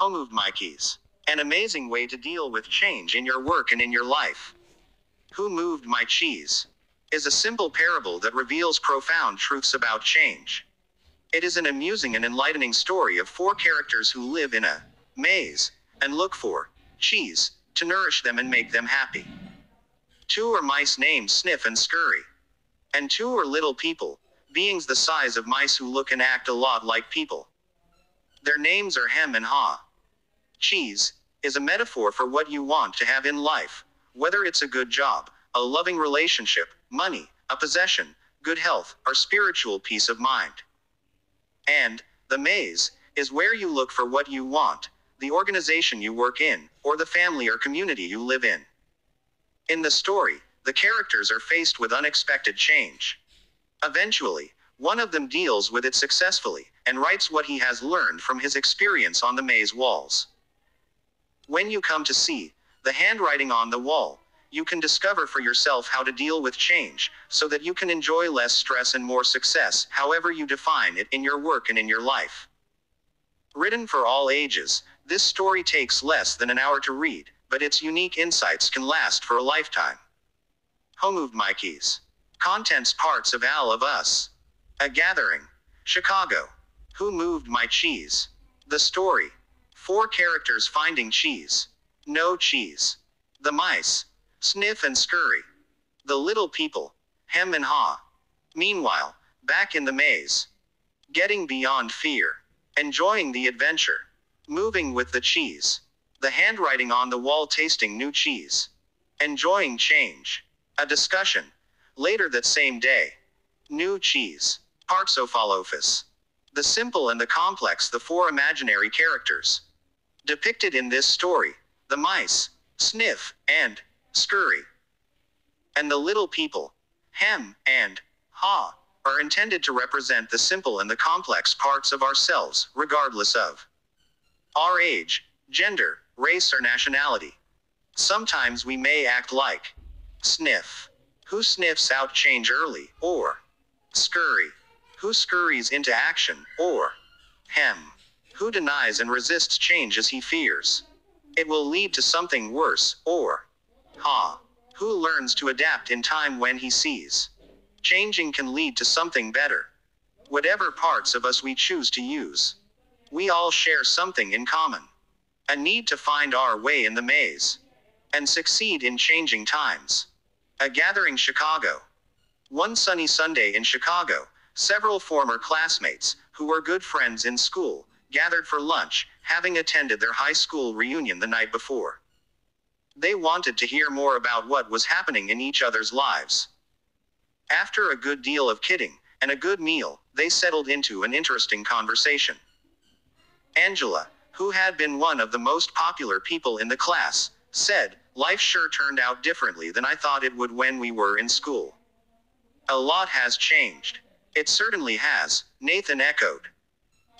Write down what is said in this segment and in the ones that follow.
Who moved my cheese. An amazing way to deal with change in your work and in your life. Who moved my cheese? Is a simple parable that reveals profound truths about change. It is an amusing and enlightening story of four characters who live in a maze and look for cheese to nourish them and make them happy. Two are mice named Sniff and Scurry. And two are little people, beings the size of mice who look and act a lot like people. Their names are Hem and Haw. Cheese is a metaphor for what you want to have in life, whether it's a good job, a loving relationship, money, a possession, good health, or spiritual peace of mind. And, the maze, is where you look for what you want, the organization you work in, or the family or community you live in. In the story, the characters are faced with unexpected change. Eventually, one of them deals with it successfully and writes what he has learned from his experience on the maze walls. When you come to see the handwriting on the wall, you can discover for yourself how to deal with change so that you can enjoy less stress and more success, however you define it in your work and in your life. Written for all ages, this story takes less than an hour to read, but its unique insights can last for a lifetime. Who moved my cheese. Contents parts of All of Us. A gathering. Chicago. Who moved my cheese? The story. Four characters finding cheese. No cheese. The mice. Sniff and scurry. The little people. Hem and haw. Meanwhile, back in the maze. Getting beyond fear. Enjoying the adventure. Moving with the cheese. The handwriting on the wall tasting new cheese. Enjoying change. A discussion. Later that same day. New cheese. Parts of All of Us. The simple and the complex, the four imaginary characters. Depicted in this story. The mice. Sniff, and scurry. And the little people. Hem, and haw are intended to represent the simple and the complex parts of ourselves, regardless of our age, gender, race, or nationality. Sometimes we may act like sniff, who sniffs out change early, or scurry, who scurries into action, or hem, who denies and resists change as he fears. It will lead to something worse, or haw, who learns to adapt in time when he sees. Changing can lead to something better. Whatever parts of us we choose to use. We all share something in common. A need to find our way in the maze. And succeed in changing times. A gathering Chicago. One sunny Sunday in Chicago, several former classmates, who were good friends in school, gathered for lunch, having attended their high school reunion the night before. They wanted to hear more about what was happening in each other's lives. After a good deal of kidding, and a good meal, they settled into an interesting conversation. Angela, who had been one of the most popular people in the class, said, Life sure turned out differently than I thought it would when we were in school. A lot has changed. It certainly has, Nathan echoed.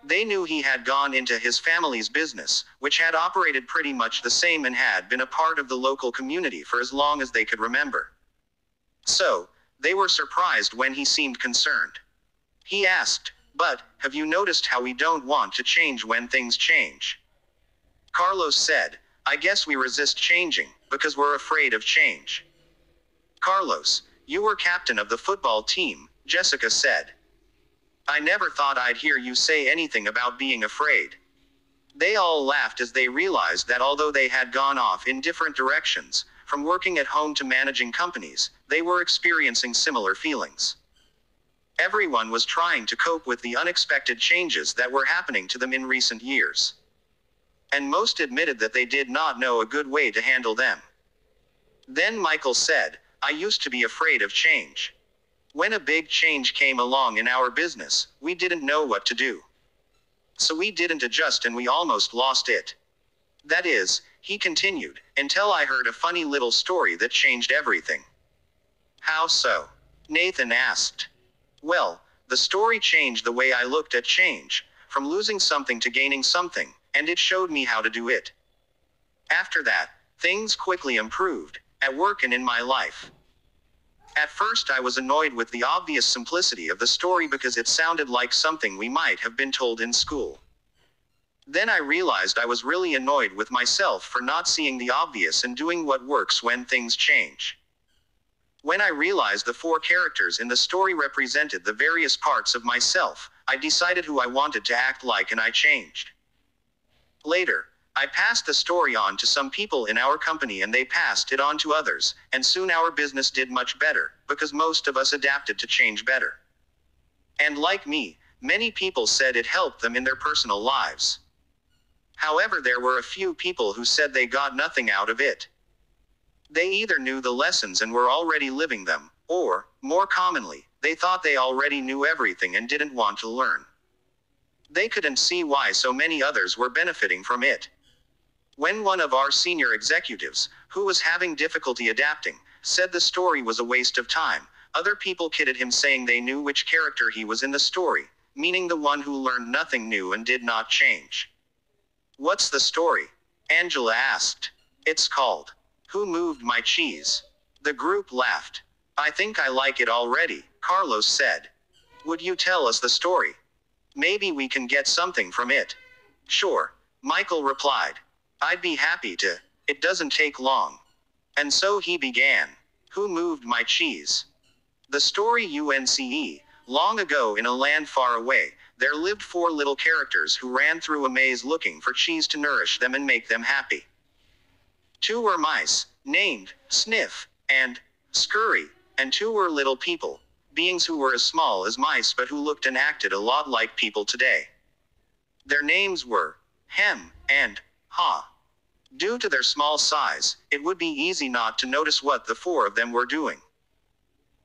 They knew he had gone into his family's business, which had operated pretty much the same and had been a part of the local community for as long as they could remember. So, they were surprised when he seemed concerned. He asked, but, have you noticed how we don't want to change when things change? Carlos said, I guess we resist changing, because we're afraid of change. Carlos, you were captain of the football team, Jessica said. I never thought I'd hear you say anything about being afraid. They all laughed as they realized that although they had gone off in different directions, from working at home to managing companies, they were experiencing similar feelings. Everyone was trying to cope with the unexpected changes that were happening to them in recent years. And most admitted that they did not know a good way to handle them. Then Michael said, I used to be afraid of change. When a big change came along in our business, we didn't know what to do. So we didn't adjust and we almost lost it. That is, he continued, until I heard a funny little story that changed everything. How so? Nathan asked. Well, the story changed the way I looked at change, from losing something to gaining something, and it showed me how to do it. After that, things quickly improved, at work and in my life. At first, I was annoyed with the obvious simplicity of the story because it sounded like something we might have been told in school. Then I realized I was really annoyed with myself for not seeing the obvious and doing what works when things change. When I realized the four characters in the story represented the various parts of myself, I decided who I wanted to act like and I changed. Later, I passed the story on to some people in our company and they passed it on to others, and soon our business did much better, because most of us adapted to change better. And like me, many people said it helped them in their personal lives. However, there were a few people who said they got nothing out of it. They either knew the lessons and were already living them, or, more commonly, they thought they already knew everything and didn't want to learn. They couldn't see why so many others were benefiting from it. When one of our senior executives, who was having difficulty adapting, said the story was a waste of time, other people kidded him saying they knew which character he was in the story, meaning the one who learned nothing new and did not change. What's the story? Angela asked. It's called Who Moved My Cheese? The group laughed. I think I like it already, Carlos said. Would you tell us the story? Maybe we can get something from it. Sure, Michael replied. I'd be happy to. It doesn't take long. And so he began. Who moved my cheese? The story UNCE. Long ago in a land far away, there lived four little characters who ran through a maze looking for cheese to nourish them and make them happy. Two were mice, named Sniff and Scurry, and two were little people, beings who were as small as mice but who looked and acted a lot like people today. Their names were Hem and Haw. Due to their small size, it would be easy not to notice what the four of them were doing.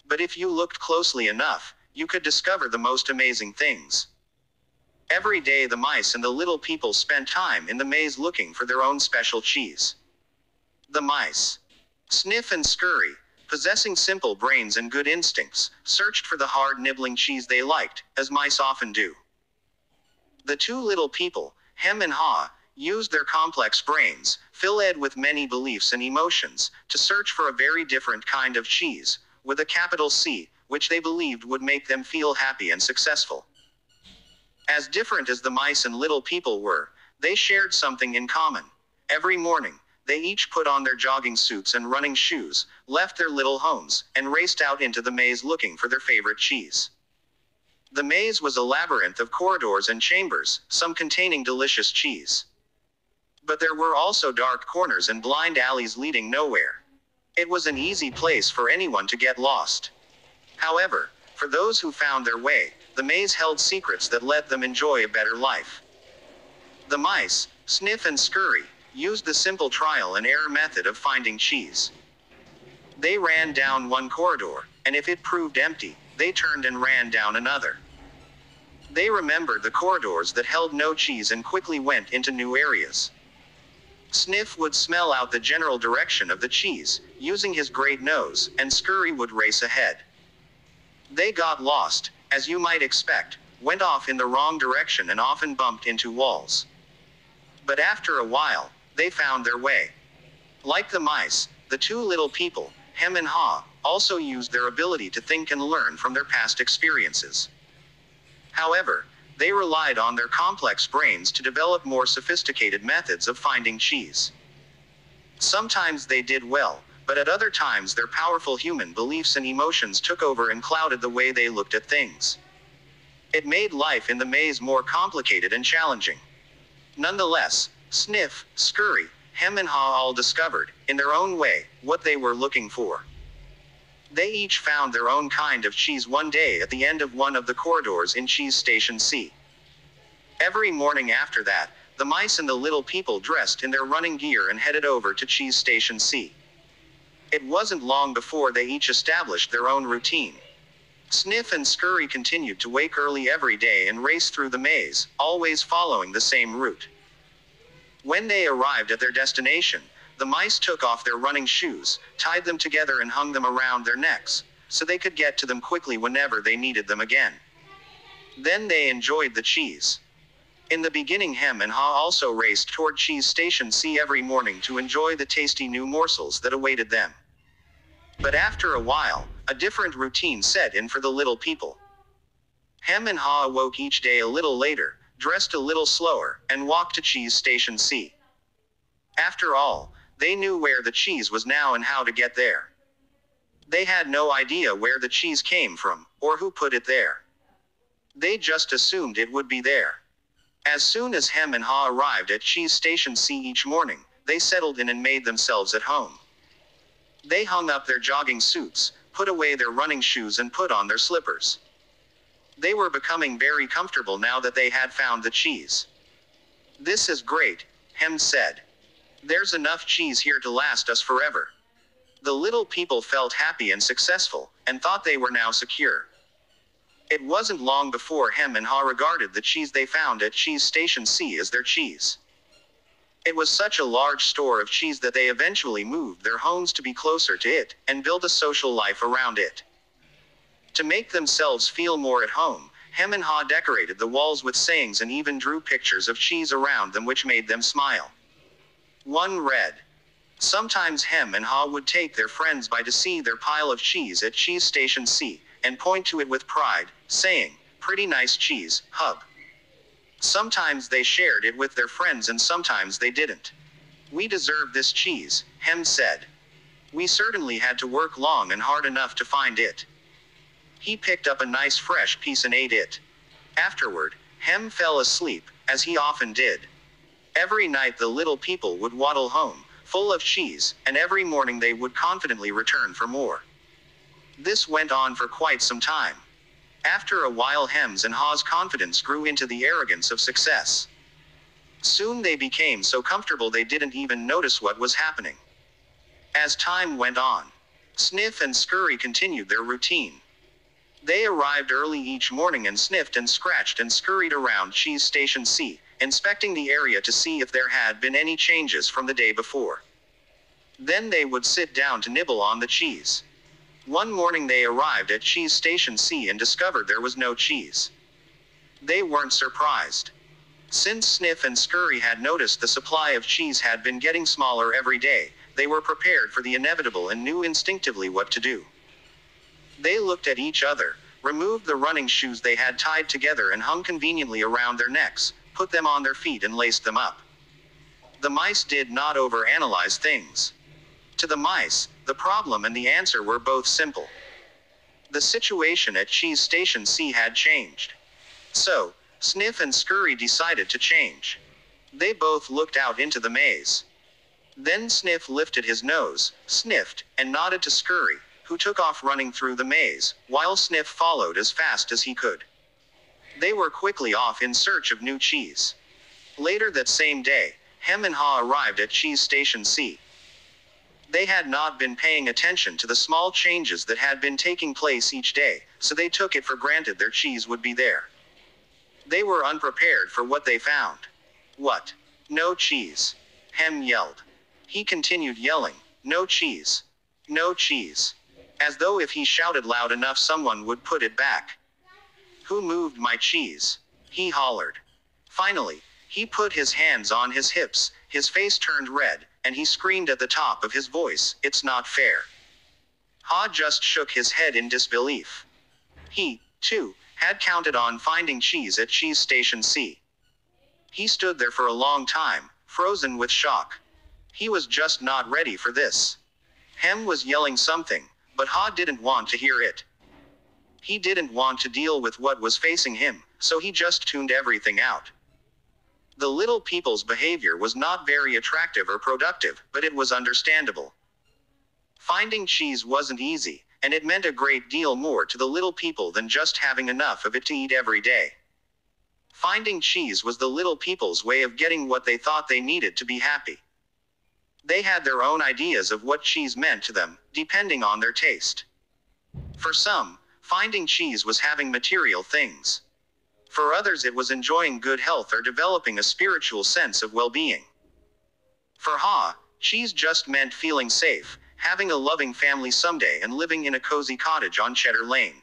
But if you looked closely enough, you could discover the most amazing things. Every day the mice and the little people spent time in the maze looking for their own special cheese. The mice, Sniff and Scurry, possessing simple brains and good instincts, searched for the hard nibbling cheese they liked, as mice often do. The two little people, Hem and Haw, used their complex brains, filled with many beliefs and emotions, to search for a very different kind of cheese, with a capital C, which they believed would make them feel happy and successful. As different as the mice and little people were, they shared something in common. Every morning, they each put on their jogging suits and running shoes, left their little homes, and raced out into the maze looking for their favorite cheese. The maze was a labyrinth of corridors and chambers, some containing delicious cheese. But there were also dark corners and blind alleys leading nowhere. It was an easy place for anyone to get lost. However, for those who found their way, the maze held secrets that let them enjoy a better life. The mice, Sniff and Scurry, used the simple trial and error method of finding cheese. They ran down one corridor, and if it proved empty, they turned and ran down another. They remembered the corridors that held no cheese and quickly went into new areas. Sniff would smell out the general direction of the cheese, using his great nose, and Scurry would race ahead. They got lost, as you might expect, went off in the wrong direction and often bumped into walls. But after a while, they found their way. Like the mice, the two little people, Hem and Haw, also used their ability to think and learn from their past experiences. However, they relied on their complex brains to develop more sophisticated methods of finding cheese. Sometimes they did well, but at other times their powerful human beliefs and emotions took over and clouded the way they looked at things. It made life in the maze more complicated and challenging. Nonetheless, Sniff, Scurry, Hem and Haw all discovered, in their own way, what they were looking for. They each found their own kind of cheese one day at the end of one of the corridors in Cheese Station C. Every morning after that, the mice and the little people dressed in their running gear and headed over to Cheese Station C. It wasn't long before they each established their own routine. Sniff and Scurry continued to wake early every day and race through the maze, always following the same route. When they arrived at their destination, the mice took off their running shoes, tied them together, and hung them around their necks, so they could get to them quickly whenever they needed them again. Then they enjoyed the cheese. In the beginning, Hem and Haw also raced toward Cheese Station C every morning to enjoy the tasty new morsels that awaited them. But after a while, a different routine set in for the little people. Hem and Haw awoke each day a little later, dressed a little slower, and walked to Cheese Station C. After all, they knew where the cheese was now and how to get there. They had no idea where the cheese came from, or who put it there. They just assumed it would be there. As soon as Hem and Haw arrived at Cheese Station C each morning, they settled in and made themselves at home. They hung up their jogging suits, put away their running shoes, and put on their slippers. They were becoming very comfortable now that they had found the cheese. This is great, Hem said. There's enough cheese here to last us forever. The little people felt happy and successful, and thought they were now secure. It wasn't long before Hem and Haw regarded the cheese they found at Cheese Station C as their cheese. It was such a large store of cheese that they eventually moved their homes to be closer to it, and built a social life around it. To make themselves feel more at home, Hem and Haw decorated the walls with sayings and even drew pictures of cheese around them which made them smile. One read. Sometimes Hem and Haw would take their friends by to see their pile of cheese at Cheese Station C, and point to it with pride, saying, Pretty nice cheese, hub. Sometimes they shared it with their friends and sometimes they didn't. We deserve this cheese, Hem said. We certainly had to work long and hard enough to find it. He picked up a nice fresh piece and ate it. Afterward, Hem fell asleep, as he often did. Every night the little people would waddle home, full of cheese, and every morning they would confidently return for more. This went on for quite some time. After a while, Hem's and Haw's confidence grew into the arrogance of success. Soon they became so comfortable they didn't even notice what was happening. As time went on, Sniff and Scurry continued their routine. They arrived early each morning and sniffed and scratched and scurried around Cheese Station C, inspecting the area to see if there had been any changes from the day before. Then they would sit down to nibble on the cheese. One morning they arrived at Cheese Station C and discovered there was no cheese. They weren't surprised. Since Sniff and Scurry had noticed the supply of cheese had been getting smaller every day, they were prepared for the inevitable and knew instinctively what to do. They looked at each other, removed the running shoes they had tied together and hung conveniently around their necks, put them on their feet and laced them up. The mice did not overanalyze things. To the mice, the problem and the answer were both simple. The situation at Cheese Station C had changed. So, Sniff and Scurry decided to change. They both looked out into the maze. Then Sniff lifted his nose, sniffed, and nodded to Scurry, who took off running through the maze, while Sniff followed as fast as he could. They were quickly off in search of new cheese. Later that same day, Hem and Haw arrived at Cheese Station C. They had not been paying attention to the small changes that had been taking place each day, so they took it for granted their cheese would be there. They were unprepared for what they found. What? No cheese. Hem yelled. He continued yelling, No cheese. No cheese. As though if he shouted loud enough someone would put it back. Who moved my cheese? He hollered. Finally, he put his hands on his hips, his face turned red, and he screamed at the top of his voice, It's not fair. Haw just shook his head in disbelief. He, too, had counted on finding cheese at Cheese Station C. He stood there for a long time, frozen with shock. He was just not ready for this. Hem was yelling something, but Haw didn't want to hear it. He didn't want to deal with what was facing him, so he just tuned everything out. The little people's behavior was not very attractive or productive, but it was understandable. Finding cheese wasn't easy, and it meant a great deal more to the little people than just having enough of it to eat every day. Finding cheese was the little people's way of getting what they thought they needed to be happy. They had their own ideas of what cheese meant to them, depending on their taste. For some, finding cheese was having material things. For others, it was enjoying good health or developing a spiritual sense of well being. For Haw, cheese just meant feeling safe, having a loving family someday, and living in a cozy cottage on Cheddar Lane.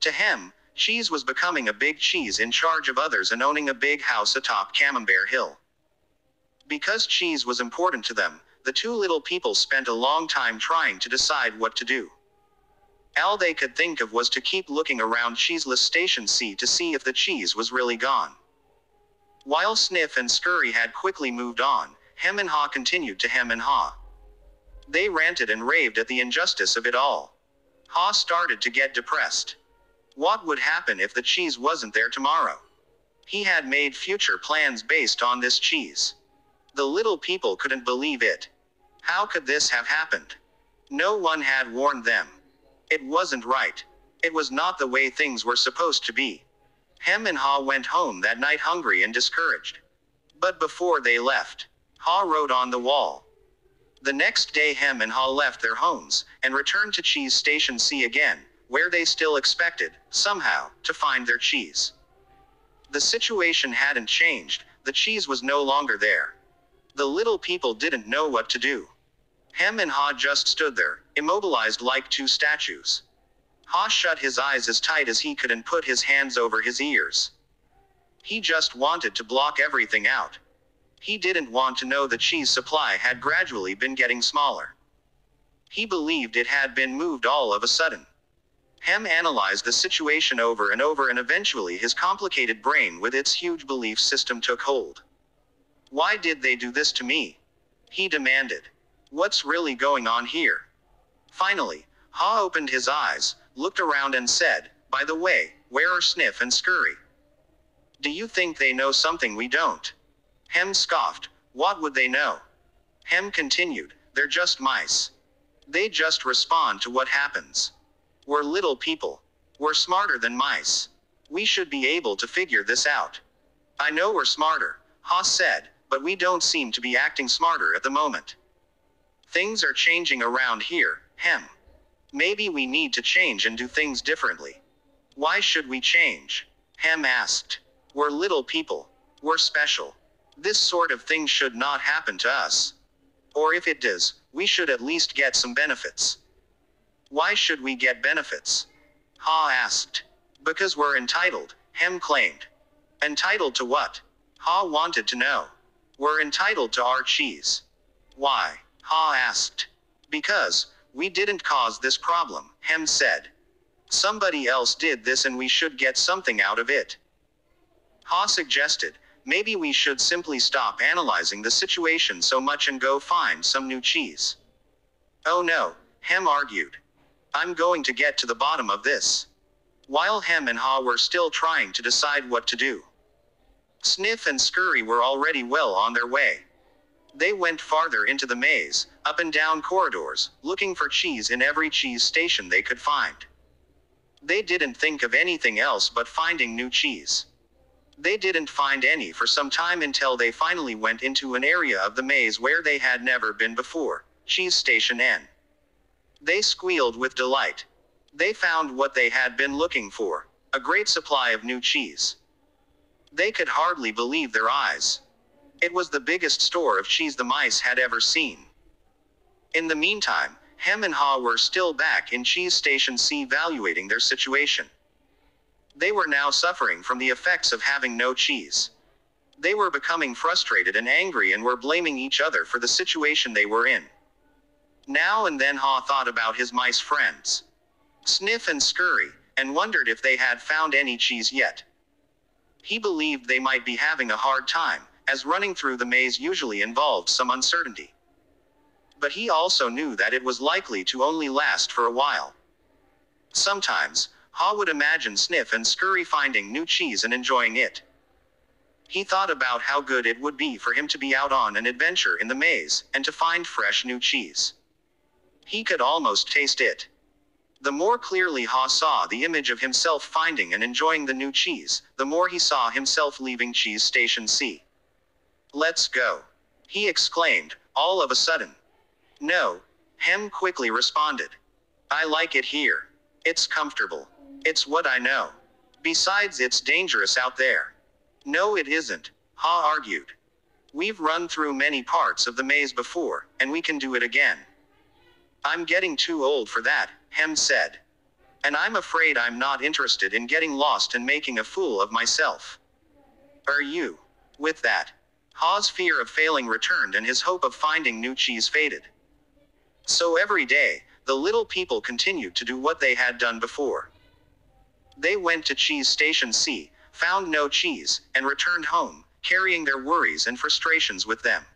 To Hem, cheese was becoming a big cheese in charge of others and owning a big house atop Camembert Hill. Because cheese was important to them, the two little people spent a long time trying to decide what to do. All they could think of was to keep looking around Cheeseless Station C to see if the cheese was really gone. While Sniff and Scurry had quickly moved on, Hem and Haw continued to hem and haw. They ranted and raved at the injustice of it all. Haw started to get depressed. What would happen if the cheese wasn't there tomorrow? He had made future plans based on this cheese. The little people couldn't believe it. How could this have happened? No one had warned them. It wasn't right. It was not the way things were supposed to be. Hem and Haw went home that night hungry and discouraged. But before they left, Haw wrote on the wall. The next day Hem and Haw left their homes, and returned to Cheese Station C again, where they still expected, somehow, to find their cheese. The situation hadn't changed, the cheese was no longer there. The little people didn't know what to do. Hem and Haw just stood there, immobilized like two statues. Haw shut his eyes as tight as he could and put his hands over his ears. He just wanted to block everything out. He didn't want to know the cheese supply had gradually been getting smaller. He believed it had been moved all of a sudden. Hem analyzed the situation over and over, and eventually his complicated brain with its huge belief system took hold. Why did they do this to me? He demanded. What's really going on here? Finally, Haw opened his eyes, looked around, and said, By the way, where are Sniff and Scurry? Do you think they know something we don't? Hem scoffed. What would they know? Hem continued. They're just mice. They just respond to what happens. We're little people. We're smarter than mice. We should be able to figure this out. I know we're smarter, Haw said, but we don't seem to be acting smarter at the moment. Things are changing around here, Hem. Maybe we need to change and do things differently. Why should we change? Hem asked. We're little people. We're special. This sort of thing should not happen to us. Or if it does, we should at least get some benefits. Why should we get benefits? Haw asked. Because we're entitled, Hem claimed. Entitled to what? Haw wanted to know. We're entitled to our cheese. Why? Haw asked. Because, we didn't cause this problem, Hem said. Somebody else did this and we should get something out of it. Haw suggested, Maybe we should simply stop analyzing the situation so much and go find some new cheese. Oh no, Hem argued. I'm going to get to the bottom of this. While Hem and Haw were still trying to decide what to do, Sniff and Scurry were already well on their way. They went farther into the maze, up and down corridors, looking for cheese in every cheese station they could find. They didn't think of anything else but finding new cheese. They didn't find any for some time until they finally went into an area of the maze where they had never been before Cheese Station N. They squealed with delight. They found what they had been looking for a great supply of new cheese. They could hardly believe their eyes. It was the biggest store of cheese the mice had ever seen. In the meantime, Hem and Haw were still back in Cheese Station C evaluating their situation. They were now suffering from the effects of having no cheese. They were becoming frustrated and angry and were blaming each other for the situation they were in. Now and then Haw thought about his mice friends, Sniff and Scurry, and wondered if they had found any cheese yet. He believed they might be having a hard time, as running through the maze usually involved some uncertainty. But he also knew that it was likely to only last for a while. Sometimes, Haw would imagine Sniff and Scurry finding new cheese and enjoying it. He thought about how good it would be for him to be out on an adventure in the maze, and to find fresh new cheese. He could almost taste it. The more clearly Haw saw the image of himself finding and enjoying the new cheese, the more he saw himself leaving Cheese Station C. Let's go. He exclaimed, all of a sudden. No. Hem quickly responded. I like it here. It's comfortable. It's what I know. Besides, it's dangerous out there. No, it isn't, Haw argued. We've run through many parts of the maze before, and we can do it again. I'm getting too old for that, Hem said. And I'm afraid I'm not interested in getting lost and making a fool of myself. Are you? With that, Haw's fear of failing returned and his hope of finding new cheese faded. So every day, the little people continued to do what they had done before. They went to Cheese Station C, found no cheese, and returned home, carrying their worries and frustrations with them.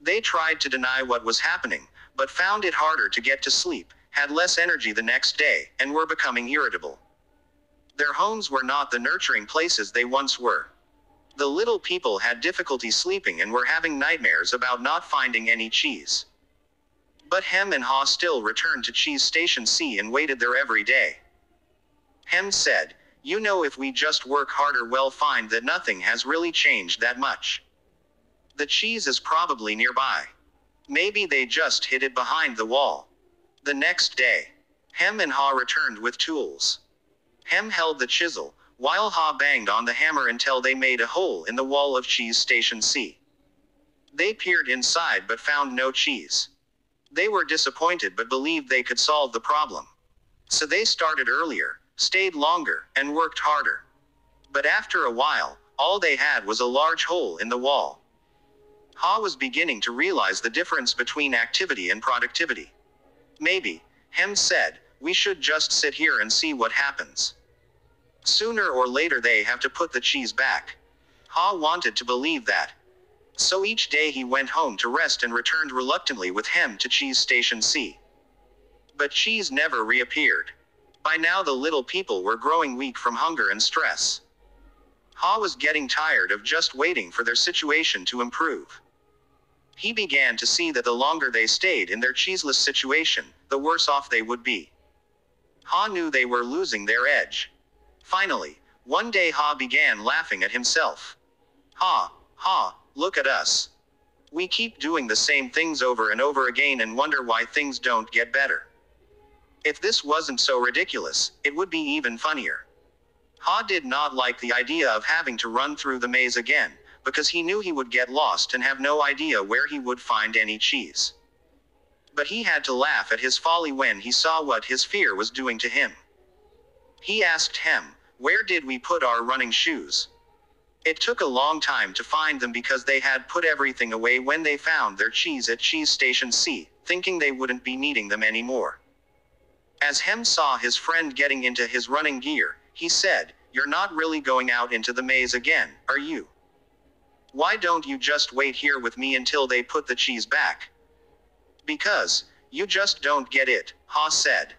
They tried to deny what was happening, but found it harder to get to sleep, had less energy the next day, and were becoming irritable. Their homes were not the nurturing places they once were. The little people had difficulty sleeping and were having nightmares about not finding any cheese. But Hem and Haw still returned to Cheese Station C and waited there every day. Hem said, You know, if we just work harder, we'll find that nothing has really changed that much. The cheese is probably nearby. Maybe they just hid it behind the wall. The next day, Hem and Haw returned with tools. Hem held the chisel, while Haw banged on the hammer until they made a hole in the wall of Cheese Station C. They peered inside but found no cheese. They were disappointed but believed they could solve the problem. So they started earlier, stayed longer, and worked harder. But after a while, all they had was a large hole in the wall. Haw was beginning to realize the difference between activity and productivity. Maybe, Hem said, we should just sit here and see what happens. Sooner or later they have to put the cheese back. Haw wanted to believe that, so each day he went home to rest and returned reluctantly with Hem to Cheese Station C. But cheese never reappeared. By now the little people were growing weak from hunger and stress. Haw was getting tired of just waiting for their situation to improve. He began to see that the longer they stayed in their cheeseless situation, the worse off they would be. Haw knew they were losing their edge. Finally, one day Haw began laughing at himself. Ha, ha, Look at us. We keep doing the same things over and over again and wonder why things don't get better. If this wasn't so ridiculous, it would be even funnier. Haw did not like the idea of having to run through the maze again, because he knew he would get lost and have no idea where he would find any cheese. But he had to laugh at his folly when he saw what his fear was doing to him. He asked Hem, Where did we put our running shoes? It took a long time to find them because they had put everything away when they found their cheese at Cheese Station C, thinking they wouldn't be needing them anymore. As Hem saw his friend getting into his running gear, he said, You're not really going out into the maze again, are you? Why don't you just wait here with me until they put the cheese back? Because, you just don't get it, Haw said.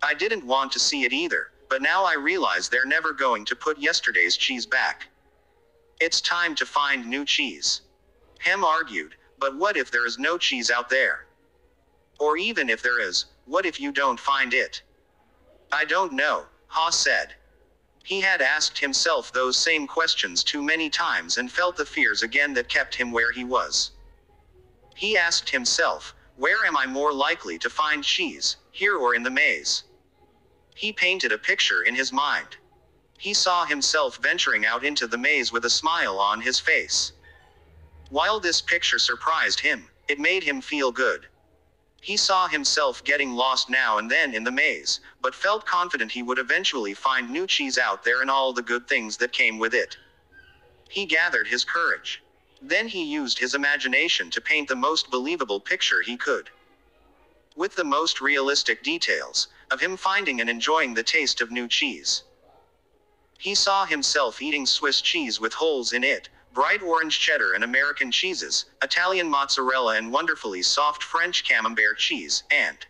I didn't want to see it either, but now I realize they're never going to put yesterday's cheese back. It's time to find new cheese. Hem argued, but what if there is no cheese out there? Or even if there is, what if you don't find it? I don't know, Haw said. He had asked himself those same questions too many times and felt the fears again that kept him where he was. He asked himself, Where am I more likely to find cheese, here or in the maze? He painted a picture in his mind. He saw himself venturing out into the maze with a smile on his face. While this picture surprised him, it made him feel good. He saw himself getting lost now and then in the maze, but felt confident he would eventually find new cheese out there and all the good things that came with it. He gathered his courage. Then he used his imagination to paint the most believable picture he could. With the most realistic details, of him finding and enjoying the taste of new cheese. He saw himself eating Swiss cheese with holes in it, bright orange cheddar and American cheeses, Italian mozzarella and wonderfully soft French camembert cheese, and.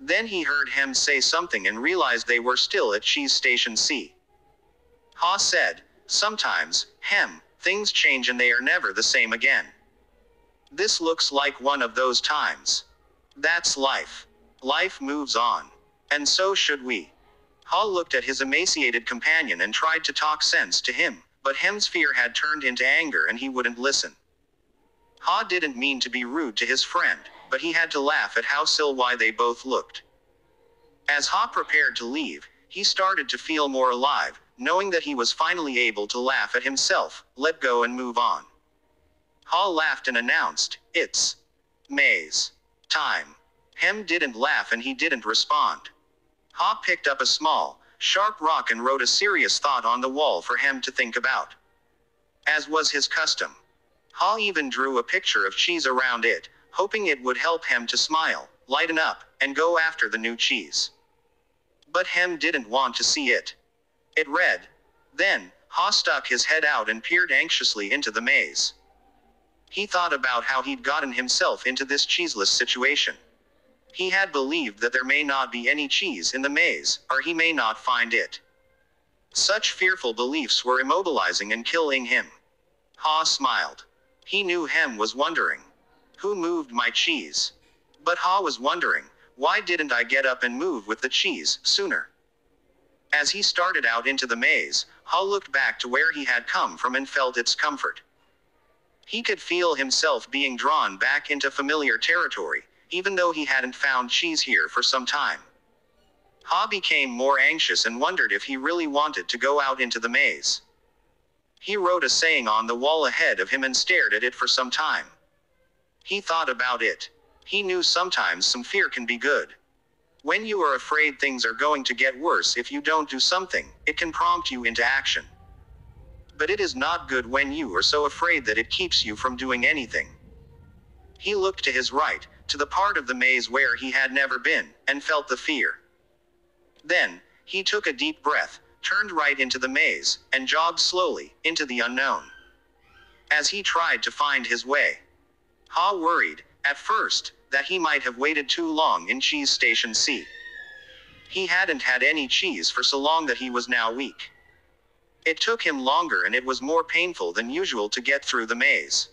Then he heard Hem say something and realized they were still at Cheese Station C. Haw said, Sometimes, Hem, things change and they are never the same again. This looks like one of those times. That's life. Life moves on. And so should we. Haw looked at his emaciated companion and tried to talk sense to him, but Hem's fear had turned into anger and he wouldn't listen. Haw didn't mean to be rude to his friend, but he had to laugh at how silly they both looked. As Haw prepared to leave, he started to feel more alive, knowing that he was finally able to laugh at himself, let go and move on. Haw laughed and announced, It's maze time. Hem didn't laugh and he didn't respond. Haw picked up a small, sharp rock and wrote a serious thought on the wall for him to think about. As was his custom. Haw even drew a picture of cheese around it, hoping it would help him to smile, lighten up, and go after the new cheese. But Hem didn't want to see it. It read. Then, Haw stuck his head out and peered anxiously into the maze. He thought about how he'd gotten himself into this cheeseless situation. He had believed that there may not be any cheese in the maze, or he may not find it. Such fearful beliefs were immobilizing and killing him. Haw smiled. He knew Hem was wondering. Who moved my cheese? But Haw was wondering, why didn't I get up and move with the cheese sooner? As he started out into the maze, Haw looked back to where he had come from and felt its comfort. He could feel himself being drawn back into familiar territory, even though he hadn't found cheese here for some time. Haw became more anxious and wondered if he really wanted to go out into the maze. He wrote a saying on the wall ahead of him and stared at it for some time. He thought about it. He knew sometimes some fear can be good. When you are afraid things are going to get worse if you don't do something, it can prompt you into action. But it is not good when you are so afraid that it keeps you from doing anything. He looked to his right, to the part of the maze where he had never been, and felt the fear. Then, he took a deep breath, turned right into the maze, and jogged slowly into the unknown. As he tried to find his way, Haw worried, at first, that he might have waited too long in Cheese Station C. He hadn't had any cheese for so long that he was now weak. It took him longer and it was more painful than usual to get through the maze.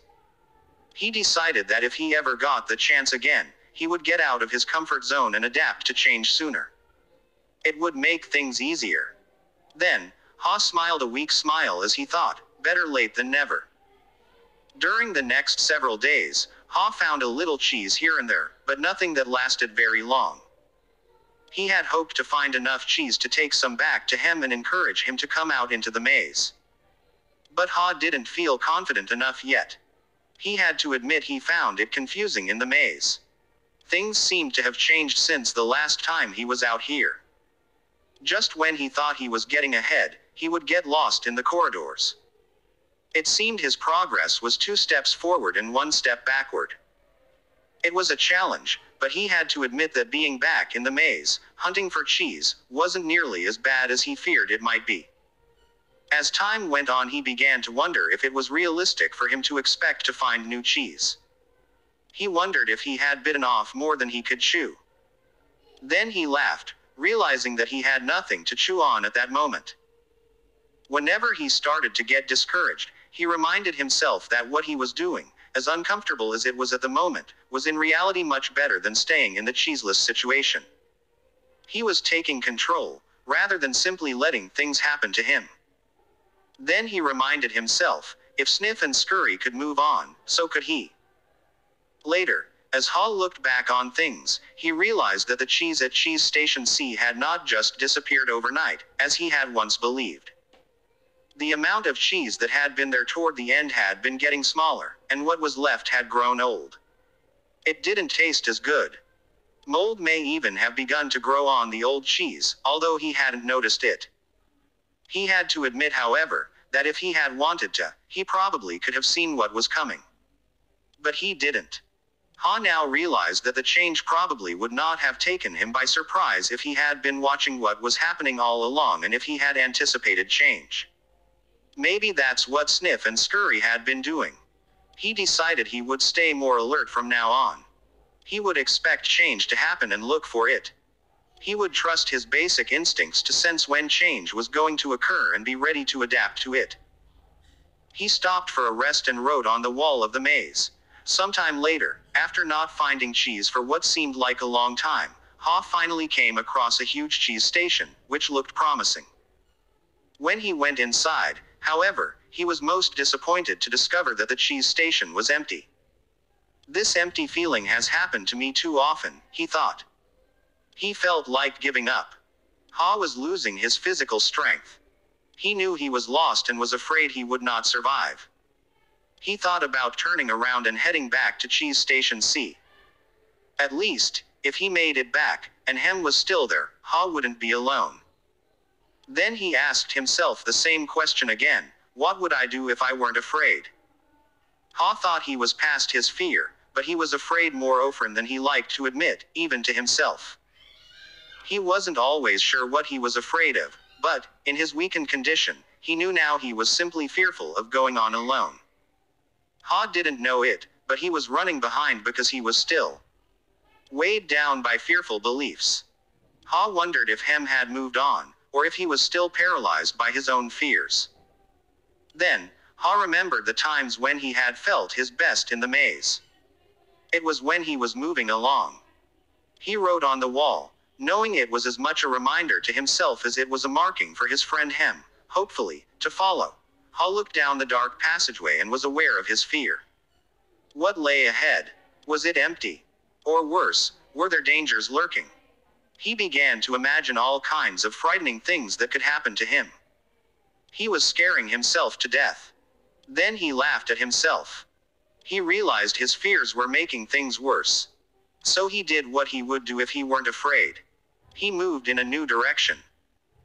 He decided that if he ever got the chance again, he would get out of his comfort zone and adapt to change sooner. It would make things easier. Then, Haw smiled a weak smile as he thought, better late than never. During the next several days, Haw found a little cheese here and there, but nothing that lasted very long. He had hoped to find enough cheese to take some back to him and encourage him to come out into the maze. But Haw didn't feel confident enough yet. He had to admit he found it confusing in the maze. Things seemed to have changed since the last time he was out here. Just when he thought he was getting ahead, he would get lost in the corridors. It seemed his progress was two steps forward and one step backward. It was a challenge, but he had to admit that being back in the maze, hunting for cheese, wasn't nearly as bad as he feared it might be. As time went on, he began to wonder if it was realistic for him to expect to find new cheese. He wondered if he had bitten off more than he could chew. Then he laughed, realizing that he had nothing to chew on at that moment. Whenever he started to get discouraged, he reminded himself that what he was doing, as uncomfortable as it was at the moment, was in reality much better than staying in the cheeseless situation. He was taking control, rather than simply letting things happen to him. Then he reminded himself, if Sniff and Scurry could move on, so could he. Later, as Haw looked back on things, he realized that the cheese at Cheese Station C had not just disappeared overnight, as he had once believed. The amount of cheese that had been there toward the end had been getting smaller, and what was left had grown old. It didn't taste as good. Mold may even have begun to grow on the old cheese, although he hadn't noticed it. He had to admit, however, that if he had wanted to, he probably could have seen what was coming. But he didn't. Haw now realized that the change probably would not have taken him by surprise if he had been watching what was happening all along and if he had anticipated change. Maybe that's what Sniff and Scurry had been doing. He decided he would stay more alert from now on. He would expect change to happen and look for it. He would trust his basic instincts to sense when change was going to occur and be ready to adapt to it. He stopped for a rest and wrote on the wall of the maze. Sometime later, after not finding cheese for what seemed like a long time, Haw finally came across a huge cheese station, which looked promising. When he went inside, however, he was most disappointed to discover that the cheese station was empty. This empty feeling has happened to me too often, he thought. He felt like giving up. Haw was losing his physical strength. He knew he was lost and was afraid he would not survive. He thought about turning around and heading back to Cheese Station C. At least, if he made it back, and Hem was still there, Haw wouldn't be alone. Then he asked himself the same question again what would I do if I weren't afraid? Haw thought he was past his fear, but he was afraid more often than he liked to admit, even to himself. He wasn't always sure what he was afraid of, but, in his weakened condition, he knew now he was simply fearful of going on alone. Haw didn't know it, but he was running behind because he was still weighed down by fearful beliefs. Haw wondered if Hem had moved on, or if he was still paralyzed by his own fears. Then, Haw remembered the times when he had felt his best in the maze. It was when he was moving along. He wrote on the wall, knowing it was as much a reminder to himself as it was a marking for his friend Hem, hopefully, to follow. Haw looked down the dark passageway and was aware of his fear. What lay ahead? Was it empty? Or worse, were there dangers lurking? He began to imagine all kinds of frightening things that could happen to him. He was scaring himself to death. Then he laughed at himself. He realized his fears were making things worse. So he did what he would do if he weren't afraid. He moved in a new direction.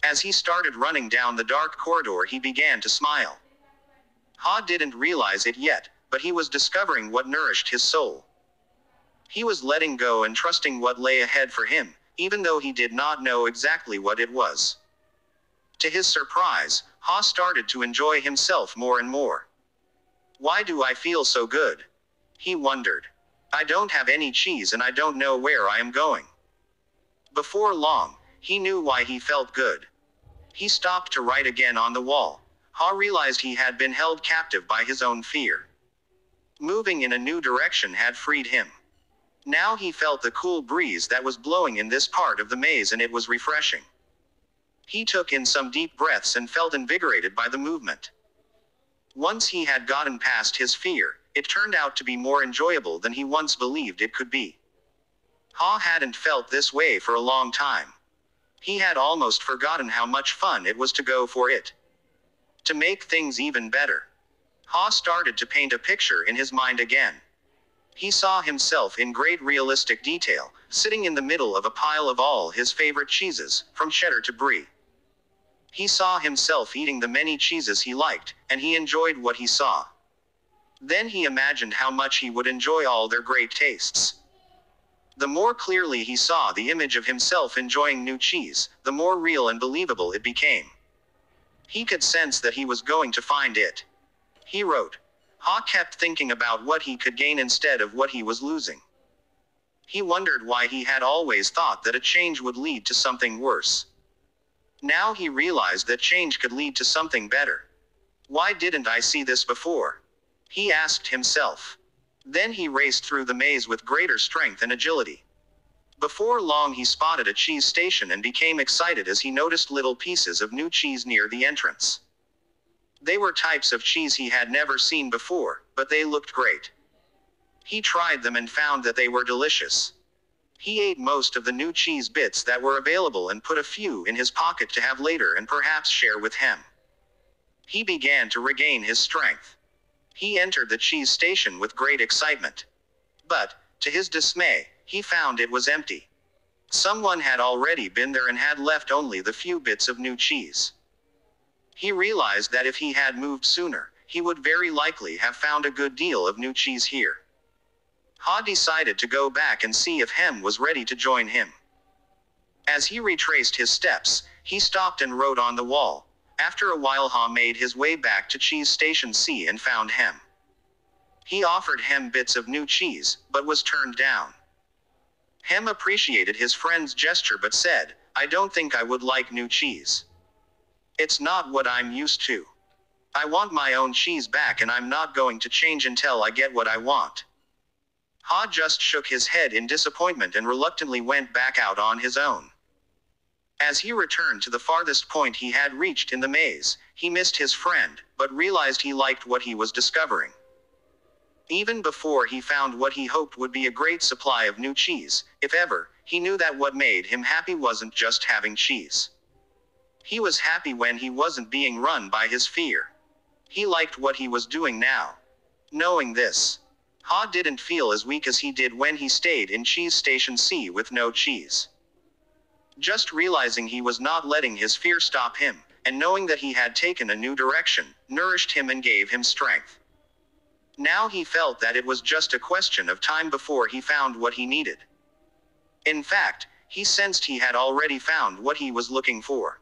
As he started running down the dark corridor, he began to smile. Haw didn't realize it yet, but he was discovering what nourished his soul. He was letting go and trusting what lay ahead for him, even though he did not know exactly what it was. To his surprise, Haw started to enjoy himself more and more. Why do I feel so good? He wondered. I don't have any cheese and I don't know where I am going. Before long, he knew why he felt good. He stopped to write again on the wall. Haw realized he had been held captive by his own fear. Moving in a new direction had freed him. Now he felt the cool breeze that was blowing in this part of the maze and it was refreshing. He took in some deep breaths and felt invigorated by the movement. Once he had gotten past his fear, it turned out to be more enjoyable than he once believed it could be. Haw hadn't felt this way for a long time. He had almost forgotten how much fun it was to go for it. To make things even better, Haw started to paint a picture in his mind again. He saw himself in great realistic detail, sitting in the middle of a pile of all his favorite cheeses, from cheddar to brie. He saw himself eating the many cheeses he liked, and he enjoyed what he saw. Then he imagined how much he would enjoy all their great tastes. The more clearly he saw the image of himself enjoying new cheese, the more real and believable it became. He could sense that he was going to find it. He wrote. Haw kept thinking about what he could gain instead of what he was losing. He wondered why he had always thought that a change would lead to something worse. Now he realized that change could lead to something better. Why didn't I see this before? He asked himself. Then he raced through the maze with greater strength and agility. Before long, he spotted a cheese station and became excited as he noticed little pieces of new cheese near the entrance. They were types of cheese he had never seen before, but they looked great. He tried them and found that they were delicious. He ate most of the new cheese bits that were available and put a few in his pocket to have later and perhaps share with Hem. He began to regain his strength. He entered the cheese station with great excitement. But, to his dismay, he found it was empty. Someone had already been there and had left only the few bits of new cheese. He realized that if he had moved sooner, he would very likely have found a good deal of new cheese here. Haw decided to go back and see if Hem was ready to join him. As he retraced his steps, he stopped and wrote on the wall, after a while Haw made his way back to Cheese Station C and found Hem. He offered Hem bits of new cheese, but was turned down. Hem appreciated his friend's gesture but said, I don't think I would like new cheese. It's not what I'm used to. I want my own cheese back and I'm not going to change until I get what I want. Haw just shook his head in disappointment and reluctantly went back out on his own. As he returned to the farthest point he had reached in the maze, he missed his friend, but realized he liked what he was discovering. Even before he found what he hoped would be a great supply of new cheese, if ever, he knew that what made him happy wasn't just having cheese. He was happy when he wasn't being run by his fear. He liked what he was doing now. Knowing this, Haw didn't feel as weak as he did when he stayed in Cheese Station C with no cheese. Just realizing he was not letting his fear stop him, and knowing that he had taken a new direction, nourished him and gave him strength. Now he felt that it was just a question of time before he found what he needed. In fact, he sensed he had already found what he was looking for.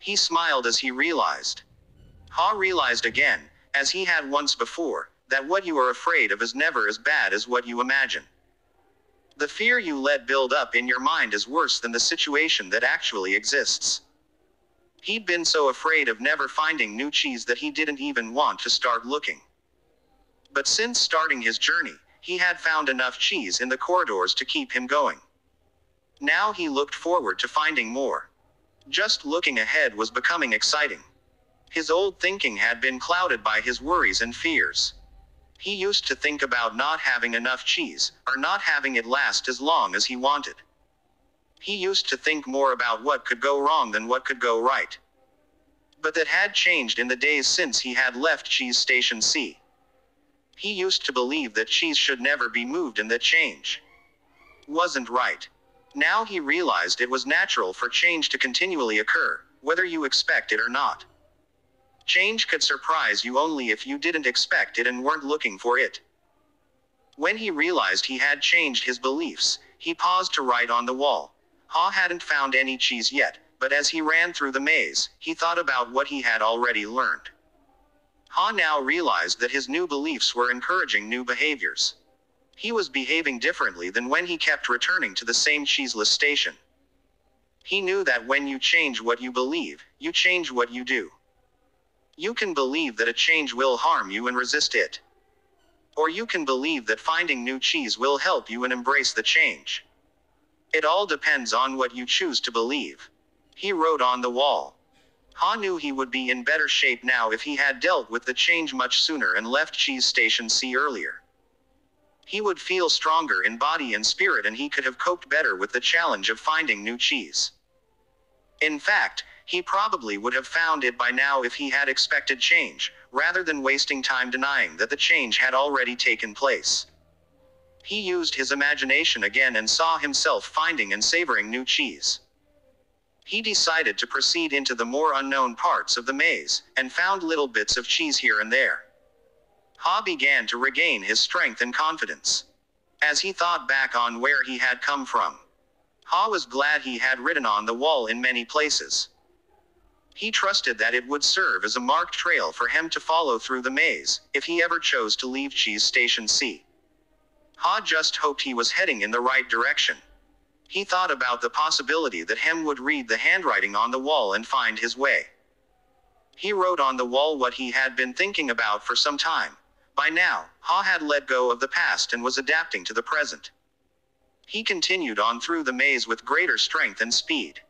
He smiled as he realized. Haw realized again, as he had once before, that what you are afraid of is never as bad as what you imagine. The fear you let build up in your mind is worse than the situation that actually exists. He'd been so afraid of never finding new cheese that he didn't even want to start looking. But since starting his journey, he had found enough cheese in the corridors to keep him going. Now he looked forward to finding more. Just looking ahead was becoming exciting. His old thinking had been clouded by his worries and fears. He used to think about not having enough cheese, or not having it last as long as he wanted. He used to think more about what could go wrong than what could go right. But that had changed in the days since he had left Cheese Station C. He used to believe that cheese should never be moved and that change wasn't right. Now he realized it was natural for change to continually occur, whether you expect it or not. Change could surprise you only if you didn't expect it and weren't looking for it. When he realized he had changed his beliefs, he paused to write on the wall. Haw hadn't found any cheese yet, but as he ran through the maze, he thought about what he had already learned. Haw now realized that his new beliefs were encouraging new behaviors. He was behaving differently than when he kept returning to the same cheeseless station. He knew that when you change what you believe, you change what you do. You can believe that a change will harm you and resist it. Or you can believe that finding new cheese will help you and embrace the change. It all depends on what you choose to believe. He wrote on the wall. Haw knew he would be in better shape now if he had dealt with the change much sooner and left Cheese Station C earlier. He would feel stronger in body and spirit and he could have coped better with the challenge of finding new cheese. In fact, he probably would have found it by now if he had expected change, rather than wasting time denying that the change had already taken place. He used his imagination again and saw himself finding and savoring new cheese. He decided to proceed into the more unknown parts of the maze, and found little bits of cheese here and there. Haw began to regain his strength and confidence. As he thought back on where he had come from, Haw was glad he had written on the wall in many places. He trusted that it would serve as a marked trail for him to follow through the maze, if he ever chose to leave Cheese Station C. Haw just hoped he was heading in the right direction. He thought about the possibility that Hem would read the handwriting on the wall and find his way. He wrote on the wall what he had been thinking about for some time. By now, Haw had let go of the past and was adapting to the present. He continued on through the maze with greater strength and speed.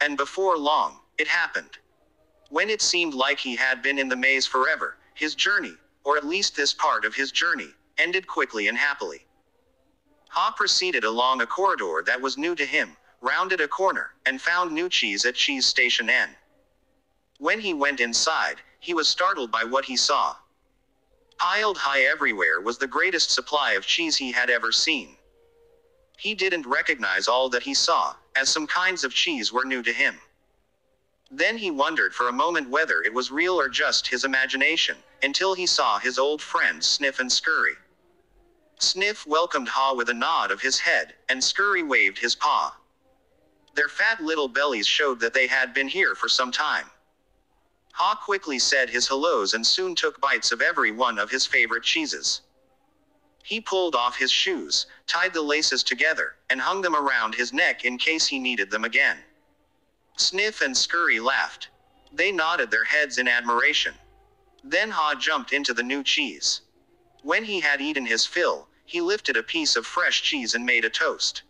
And before long, it happened. When it seemed like he had been in the maze forever, his journey, or at least this part of his journey, ended quickly and happily. Haw proceeded along a corridor that was new to him, rounded a corner, and found new cheese at Cheese Station N. When he went inside, he was startled by what he saw. Piled high everywhere was the greatest supply of cheese he had ever seen. He didn't recognize all that he saw, as some kinds of cheese were new to him. Then he wondered for a moment whether it was real or just his imagination, until he saw his old friends Sniff and Scurry. Sniff welcomed Haw with a nod of his head, and Scurry waved his paw. Their fat little bellies showed that they had been here for some time. Haw quickly said his hellos and soon took bites of every one of his favorite cheeses. He pulled off his shoes, tied the laces together, and hung them around his neck in case he needed them again. Sniff and Scurry laughed. They nodded their heads in admiration. Then Haw jumped into the new cheese. When he had eaten his fill, he lifted a piece of fresh cheese and made a toast.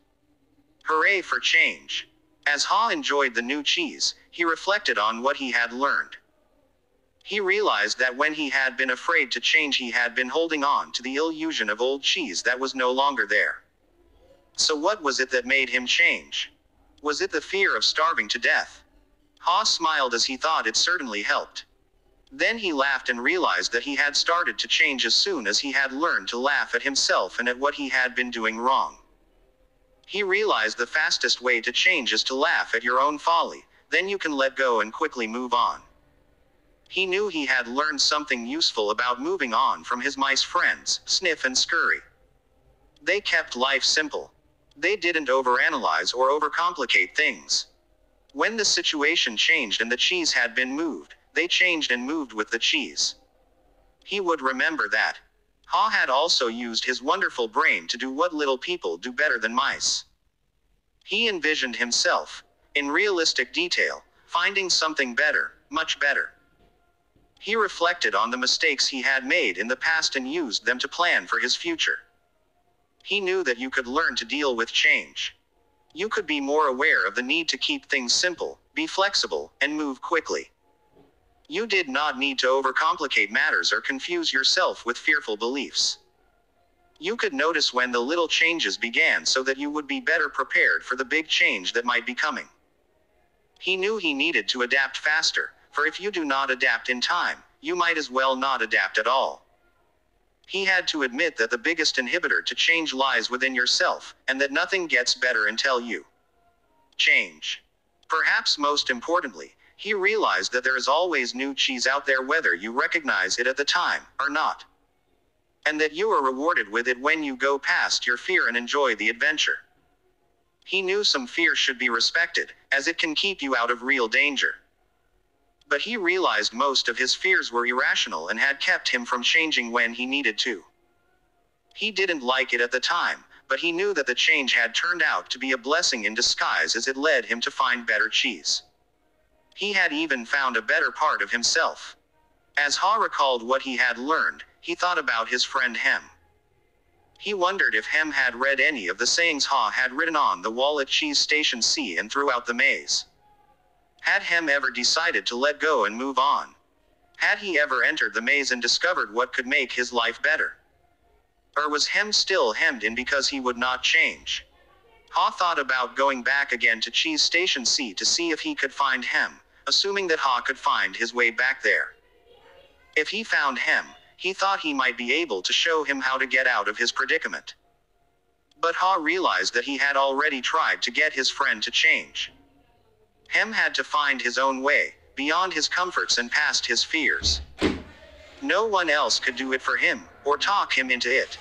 Hooray for change! As Haw enjoyed the new cheese, he reflected on what he had learned. He realized that when he had been afraid to change, he had been holding on to the illusion of old cheese that was no longer there. So, what was it that made him change? Was it the fear of starving to death? Haw smiled as he thought it certainly helped. Then he laughed and realized that he had started to change as soon as he had learned to laugh at himself and at what he had been doing wrong. He realized the fastest way to change is to laugh at your own folly, then you can let go and quickly move on. He knew he had learned something useful about moving on from his mice friends, Sniff and Scurry. They kept life simple. They didn't overanalyze or overcomplicate things. When the situation changed and the cheese had been moved, they changed and moved with the cheese. He would remember that. Haw had also used his wonderful brain to do what little people do better than mice. He envisioned himself, in realistic detail, finding something better, much better. He reflected on the mistakes he had made in the past and used them to plan for his future. He knew that you could learn to deal with change. You could be more aware of the need to keep things simple, be flexible, and move quickly. You did not need to overcomplicate matters or confuse yourself with fearful beliefs. You could notice when the little changes began so that you would be better prepared for the big change that might be coming. He knew he needed to adapt faster, for if you do not adapt in time, you might as well not adapt at all. He had to admit that the biggest inhibitor to change lies within yourself, and that nothing gets better until you change. Perhaps most importantly, he realized that there is always new cheese out there whether you recognize it at the time or not. And that you are rewarded with it when you go past your fear and enjoy the adventure. He knew some fear should be respected, as it can keep you out of real danger. But he realized most of his fears were irrational and had kept him from changing when he needed to. He didn't like it at the time, but he knew that the change had turned out to be a blessing in disguise as it led him to find better cheese. He had even found a better part of himself. As Haw recalled what he had learned, he thought about his friend Hem. He wondered if Hem had read any of the sayings Haw had written on the wall at Cheese Station C and throughout the maze. Had Hem ever decided to let go and move on? Had he ever entered the maze and discovered what could make his life better? Or was Hem still hemmed in because he would not change? Haw thought about going back again to Cheese Station C to see if he could find Hem, assuming that Haw could find his way back there. If he found Hem, he thought he might be able to show him how to get out of his predicament. But Haw realized that he had already tried to get his friend to change. Hem had to find his own way, beyond his comforts and past his fears. No one else could do it for him, or talk him into it.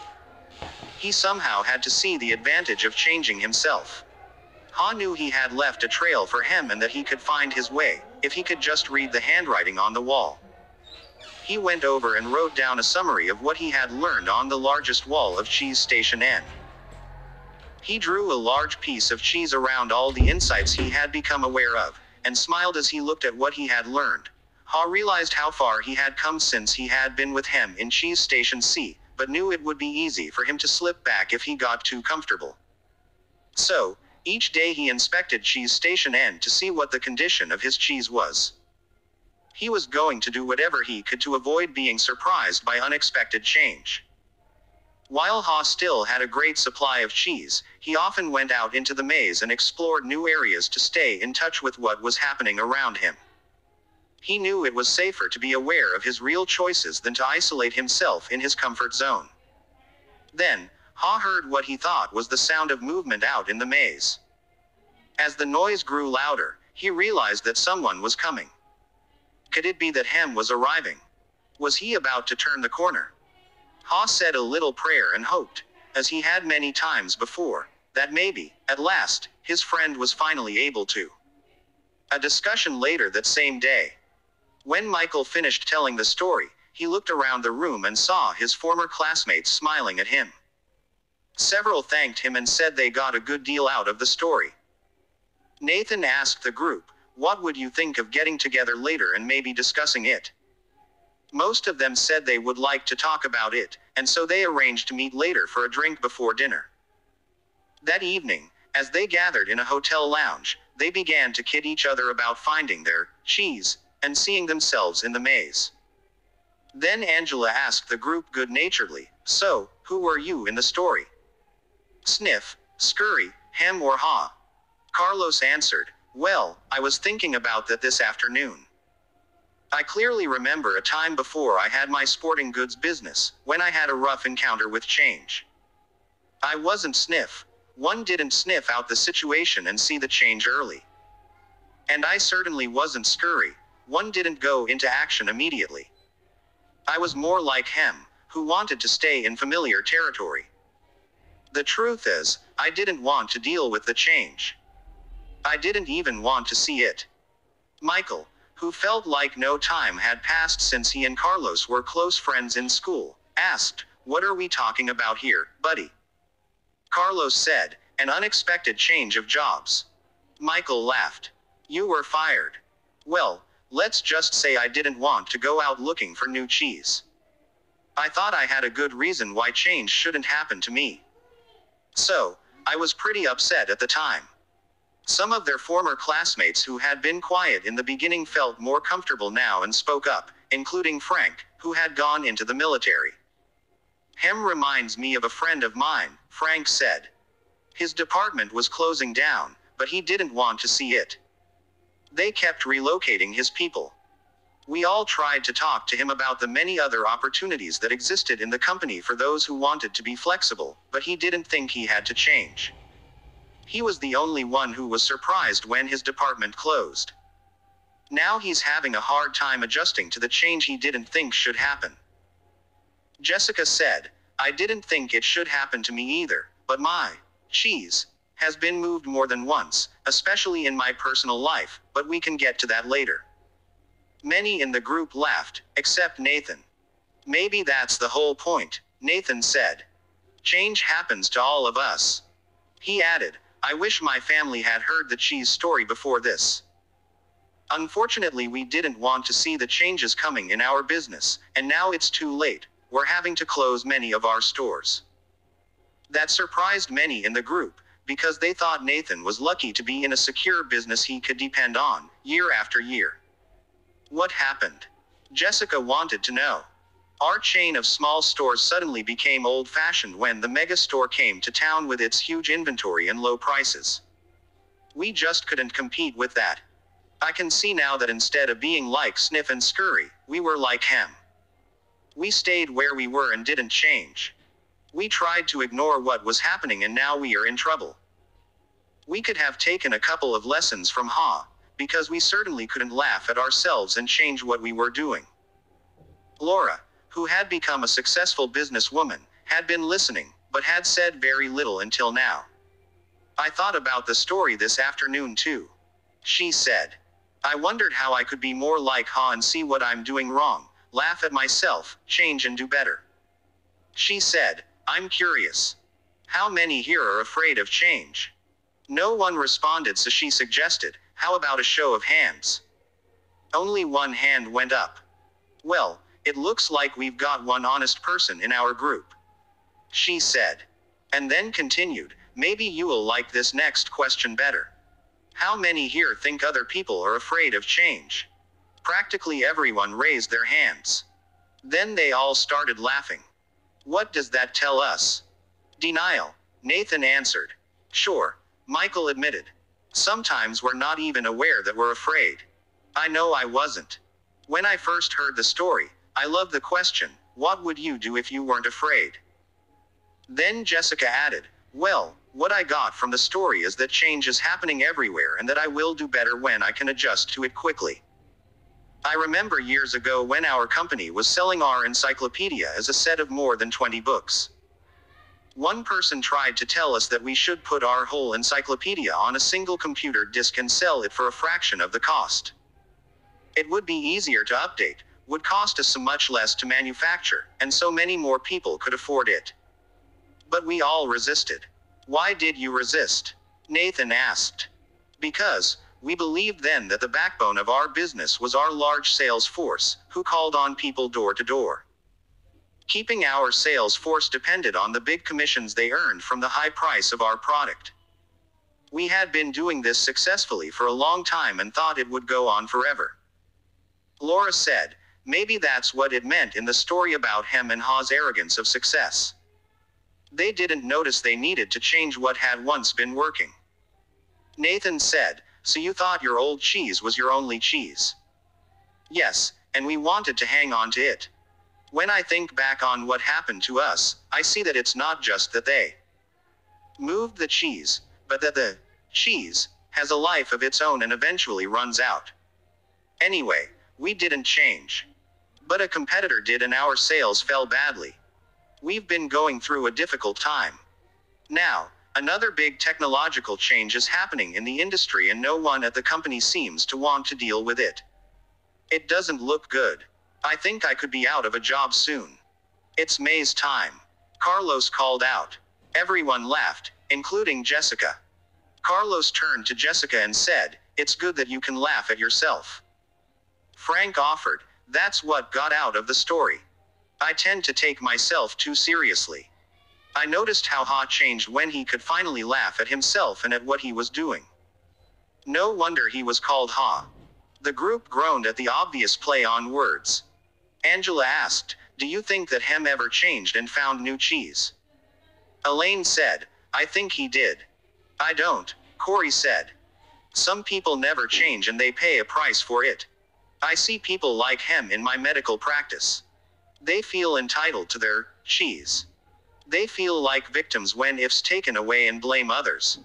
He somehow had to see the advantage of changing himself. Haw knew he had left a trail for him and that he could find his way, if he could just read the handwriting on the wall. He went over and wrote down a summary of what he had learned on the largest wall of Cheese Station N. He drew a large piece of cheese around all the insights he had become aware of, and smiled as he looked at what he had learned. Haw realized how far he had come since he had been with Hem in Cheese Station C, but knew it would be easy for him to slip back if he got too comfortable. So, each day he inspected Cheese Station N to see what the condition of his cheese was. He was going to do whatever he could to avoid being surprised by unexpected change. While Haw still had a great supply of cheese, he often went out into the maze and explored new areas to stay in touch with what was happening around him. He knew it was safer to be aware of his real choices than to isolate himself in his comfort zone. Then, Haw heard what he thought was the sound of movement out in the maze. As the noise grew louder, he realized that someone was coming. Could it be that Hem was arriving? Was he about to turn the corner? Haw said a little prayer and hoped, as he had many times before, that maybe, at last, his friend was finally able to. A discussion later that same day. When Michael finished telling the story, he looked around the room and saw his former classmates smiling at him. Several thanked him and said they got a good deal out of the story. Nathan asked the group, What would you think of getting together later and maybe discussing it? Most of them said they would like to talk about it, and so they arranged to meet later for a drink before dinner. That evening, as they gathered in a hotel lounge, they began to kid each other about finding their cheese and seeing themselves in the maze. Then Angela asked the group good naturedly, So, who were you in the story? Sniff, Scurry, Hem, or Haw? Carlos answered, Well, I was thinking about that this afternoon. I clearly remember a time before I had my sporting goods business, when I had a rough encounter with change. I wasn't sniff. One didn't sniff out the situation and see the change early. And I certainly wasn't scurry. One didn't go into action immediately. I was more like Hem, who wanted to stay in familiar territory. The truth is, I didn't want to deal with the change. I didn't even want to see it. Michael, who felt like no time had passed since he and Carlos were close friends in school, asked, What are we talking about here, buddy? Carlos said, An unexpected change of jobs. Michael laughed. You were fired. Well, let's just say I didn't want to go out looking for new cheese. I thought I had a good reason why change shouldn't happen to me. So, I was pretty upset at the time. Some of their former classmates who had been quiet in the beginning felt more comfortable now and spoke up, including Frank, who had gone into the military. Hem reminds me of a friend of mine, Frank said. His department was closing down, but he didn't want to see it. They kept relocating his people. We all tried to talk to him about the many other opportunities that existed in the company for those who wanted to be flexible, but he didn't think he had to change. He was the only one who was surprised when his department closed. Now he's having a hard time adjusting to the change he didn't think should happen. Jessica said, I didn't think it should happen to me either, but my cheese has been moved more than once, especially in my personal life, but we can get to that later. Many in the group laughed, except Nathan. Maybe that's the whole point, Nathan said. Change happens to all of us. He added, I wish my family had heard the cheese story before this. Unfortunately, we didn't want to see the changes coming in our business, and now it's too late. We're having to close many of our stores. That surprised many in the group, because they thought Nathan was lucky to be in a secure business he could depend on, year after year. What happened? Jessica wanted to know. Our chain of small stores suddenly became old fashioned when the mega store came to town with its huge inventory and low prices. We just couldn't compete with that. I can see now that instead of being like Sniff and Scurry, we were like Hem. We stayed where we were and didn't change. We tried to ignore what was happening and now we are in trouble. We could have taken a couple of lessons from Haw, because we certainly couldn't laugh at ourselves and change what we were doing. Laura, who had become a successful businesswoman, had been listening, but had said very little until now. I thought about the story this afternoon too. She said. I wondered how I could be more like Haw and see what I'm doing wrong, laugh at myself, change and do better. She said, I'm curious. How many here are afraid of change? No one responded, so she suggested, how about a show of hands? Only one hand went up. Well, it looks like we've got one honest person in our group. She said. And then continued, maybe you'll like this next question better. How many here think other people are afraid of change? Practically everyone raised their hands. Then they all started laughing. What does that tell us? Denial. Nathan answered. Sure, Michael admitted. Sometimes we're not even aware that we're afraid. I know I wasn't. When I first heard the story, I love the question, what would you do if you weren't afraid? Then Jessica added, well, what I got from the story is that change is happening everywhere and that I will do better when I can adjust to it quickly. I remember years ago when our company was selling our encyclopedia as a set of more than 20 books. One person tried to tell us that we should put our whole encyclopedia on a single computer disk and sell it for a fraction of the cost. It would be easier to update, would cost us so much less to manufacture, and so many more people could afford it. But we all resisted. Why did you resist? Nathan asked. Because, we believed then that the backbone of our business was our large sales force, who called on people door to door. Keeping our sales force depended on the big commissions they earned from the high price of our product. We had been doing this successfully for a long time and thought it would go on forever. Laura said, maybe that's what it meant in the story about Hem and Haw's arrogance of success. They didn't notice they needed to change what had once been working. Nathan said, So you thought your old cheese was your only cheese? Yes, and we wanted to hang on to it. When I think back on what happened to us, I see that it's not just that they moved the cheese, but that the cheese has a life of its own and eventually runs out. Anyway, we didn't change. But a competitor did and our sales fell badly. We've been going through a difficult time. Now, another big technological change is happening in the industry and no one at the company seems to want to deal with it. It doesn't look good. I think I could be out of a job soon. It's May's time. Carlos called out. Everyone laughed, including Jessica. Carlos turned to Jessica and said, It's good that you can laugh at yourself. Frank offered, That's what got out of the story. I tend to take myself too seriously. I noticed how Haw changed when he could finally laugh at himself and at what he was doing. No wonder he was called Haw. The group groaned at the obvious play on words. Angela asked, Do you think that Hem ever changed and found new cheese? Elaine said, I think he did. I don't, Corey said. Some people never change and they pay a price for it. I see people like Hem in my medical practice. They feel entitled to their cheese. They feel like victims when if's taken away and blame others.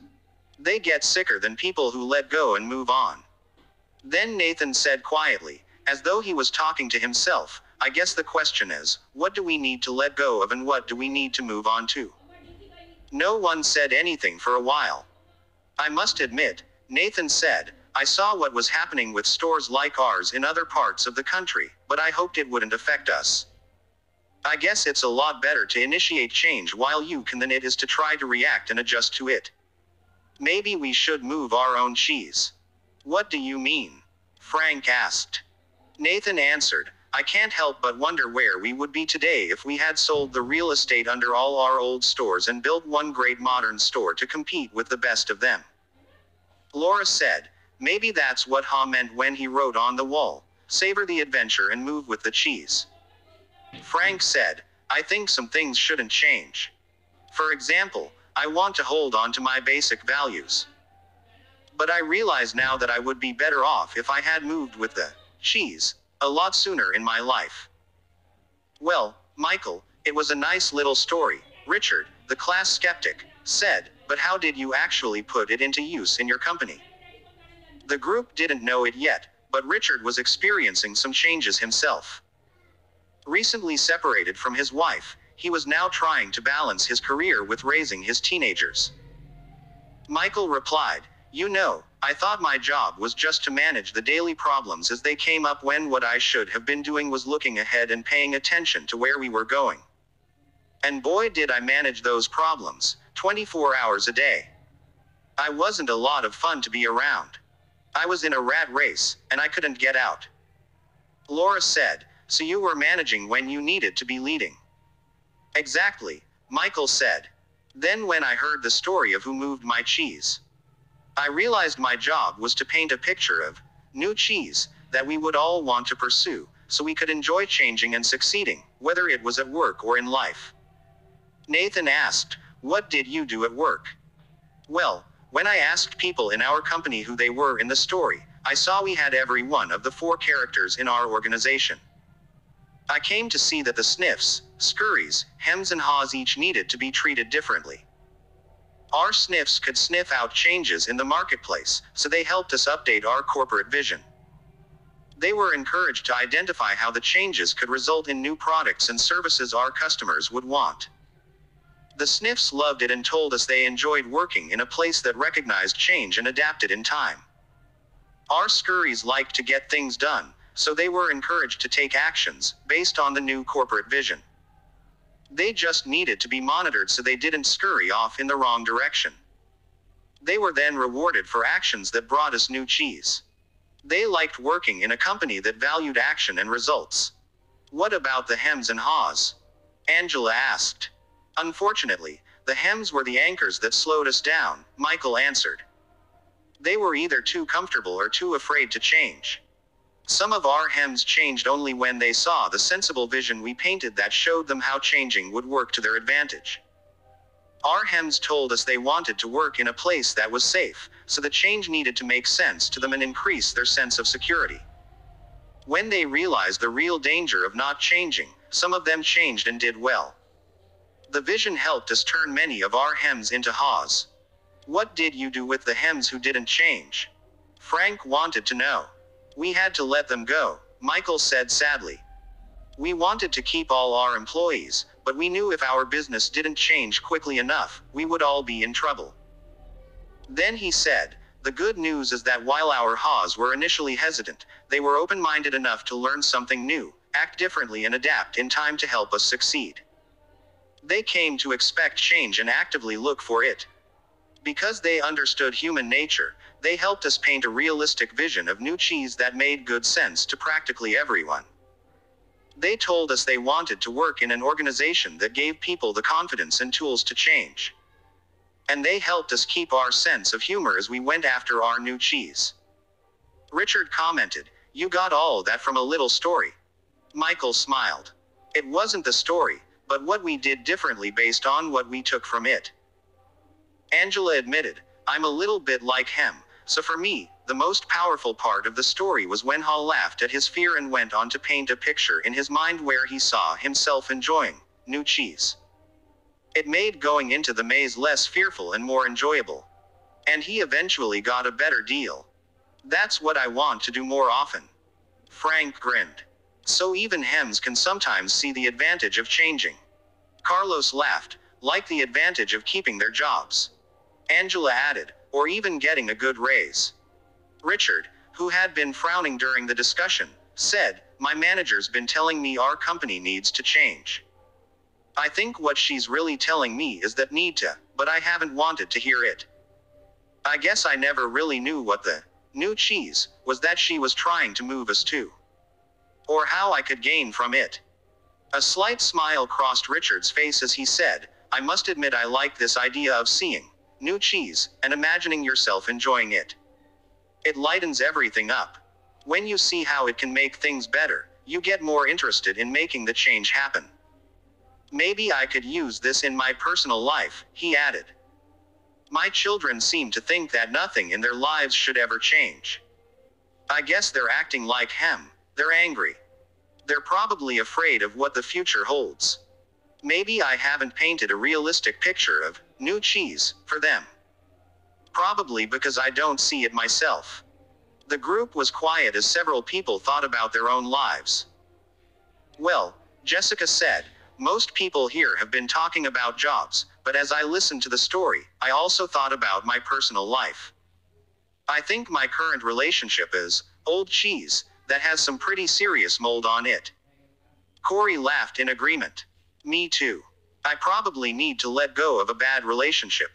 They get sicker than people who let go and move on. Then Nathan said quietly, as though he was talking to himself, I guess the question is, what do we need to let go of and what do we need to move on to? No one said anything for a while. I must admit, Nathan said, I saw what was happening with stores like ours in other parts of the country, but I hoped it wouldn't affect us. I guess it's a lot better to initiate change while you can than it is to try to react and adjust to it. Maybe we should move our own cheese. What do you mean? Frank asked. Nathan answered, I can't help but wonder where we would be today if we had sold the real estate under all our old stores and built one great modern store to compete with the best of them. Laura said, maybe that's what Haw meant when he wrote on the wall, savor the adventure and move with the cheese. Frank said, I think some things shouldn't change. For example, I want to hold on to my basic values. But I realize now that I would be better off if I had moved with the cheese a lot sooner in my life. Well, Michael, it was a nice little story, Richard, the class skeptic, said, but how did you actually put it into use in your company? The group didn't know it yet, but Richard was experiencing some changes himself. Recently separated from his wife, he was now trying to balance his career with raising his teenagers. Michael replied, You know, I thought my job was just to manage the daily problems as they came up when what I should have been doing was looking ahead and paying attention to where we were going. And boy did I manage those problems, 24 hours a day. I wasn't a lot of fun to be around. I was in a rat race, and I couldn't get out. Laura said, so you were managing when you needed to be leading. Exactly, Michael said. Then, when I heard the story of who moved my cheese, I realized my job was to paint a picture of new cheese that we would all want to pursue, so we could enjoy changing and succeeding, whether it was at work or in life. Nathan asked, What did you do at work? Well, when I asked people in our company who they were in the story, I saw we had every one of the four characters in our organization. I came to see that the sniffs, scurries, hems, and haws each needed to be treated differently. Our sniffs could sniff out changes in the marketplace, so they helped us update our corporate vision. They were encouraged to identify how the changes could result in new products and services our customers would want. The sniffs loved it and told us they enjoyed working in a place that recognized change and adapted in time. Our scurries liked to get things done, so they were encouraged to take actions based on the new corporate vision. They just needed to be monitored so they didn't scurry off in the wrong direction. They were then rewarded for actions that brought us new cheese. They liked working in a company that valued action and results. What about the hems and haws? Angela asked. Unfortunately, the hems were the anchors that slowed us down, Michael answered. They were either too comfortable or too afraid to change. Some of our hems changed only when they saw the sensible vision we painted that showed them how changing would work to their advantage. Our hems told us they wanted to work in a place that was safe, so the change needed to make sense to them and increase their sense of security. When they realized the real danger of not changing, some of them changed and did well. The vision helped us turn many of our hems into haws. What did you do with the hems who didn't change? Frank wanted to know. We had to let them go, Michael said sadly. We wanted to keep all our employees, but we knew if our business didn't change quickly enough, we would all be in trouble. Then he said, The good news is that while our Haws were initially hesitant, they were open minded enough to learn something new, act differently, and adapt in time to help us succeed. They came to expect change and actively look for it. Because they understood human nature, they helped us paint a realistic vision of new cheese that made good sense to practically everyone. They told us they wanted to work in an organization that gave people the confidence and tools to change. And they helped us keep our sense of humor as we went after our new cheese. Richard commented, You got all that from a little story. Michael smiled. It wasn't the story, but what we did differently based on what we took from it. Angela admitted, I'm a little bit like Hem, so for me, the most powerful part of the story was when Haw laughed at his fear and went on to paint a picture in his mind where he saw himself enjoying new cheese. It made going into the maze less fearful and more enjoyable. And he eventually got a better deal. That's what I want to do more often. Frank grinned. So even hems can sometimes see the advantage of changing. Carlos laughed, like the advantage of keeping their jobs. Angela added, or even getting a good raise. Richard, who had been frowning during the discussion, said, My manager's been telling me our company needs to change. I think what she's really telling me is that need to, but I haven't wanted to hear it. I guess I never really knew what the new cheese was that she was trying to move us to or how I could gain from it. A slight smile crossed Richard's face as he said, I must admit I like this idea of seeing new cheese and imagining yourself enjoying it. It lightens everything up. When you see how it can make things better, you get more interested in making the change happen. Maybe I could use this in my personal life, he added. My children seem to think that nothing in their lives should ever change. I guess they're acting like Hem, they're angry. They're probably afraid of what the future holds. Maybe I haven't painted a realistic picture of new cheese for them. Probably because I don't see it myself. The group was quiet as several people thought about their own lives. Well, Jessica said, most people here have been talking about jobs, but as I listened to the story, I also thought about my personal life. I think my current relationship is old cheese, that has some pretty serious mold on it. Corey laughed in agreement. Me too. I probably need to let go of a bad relationship.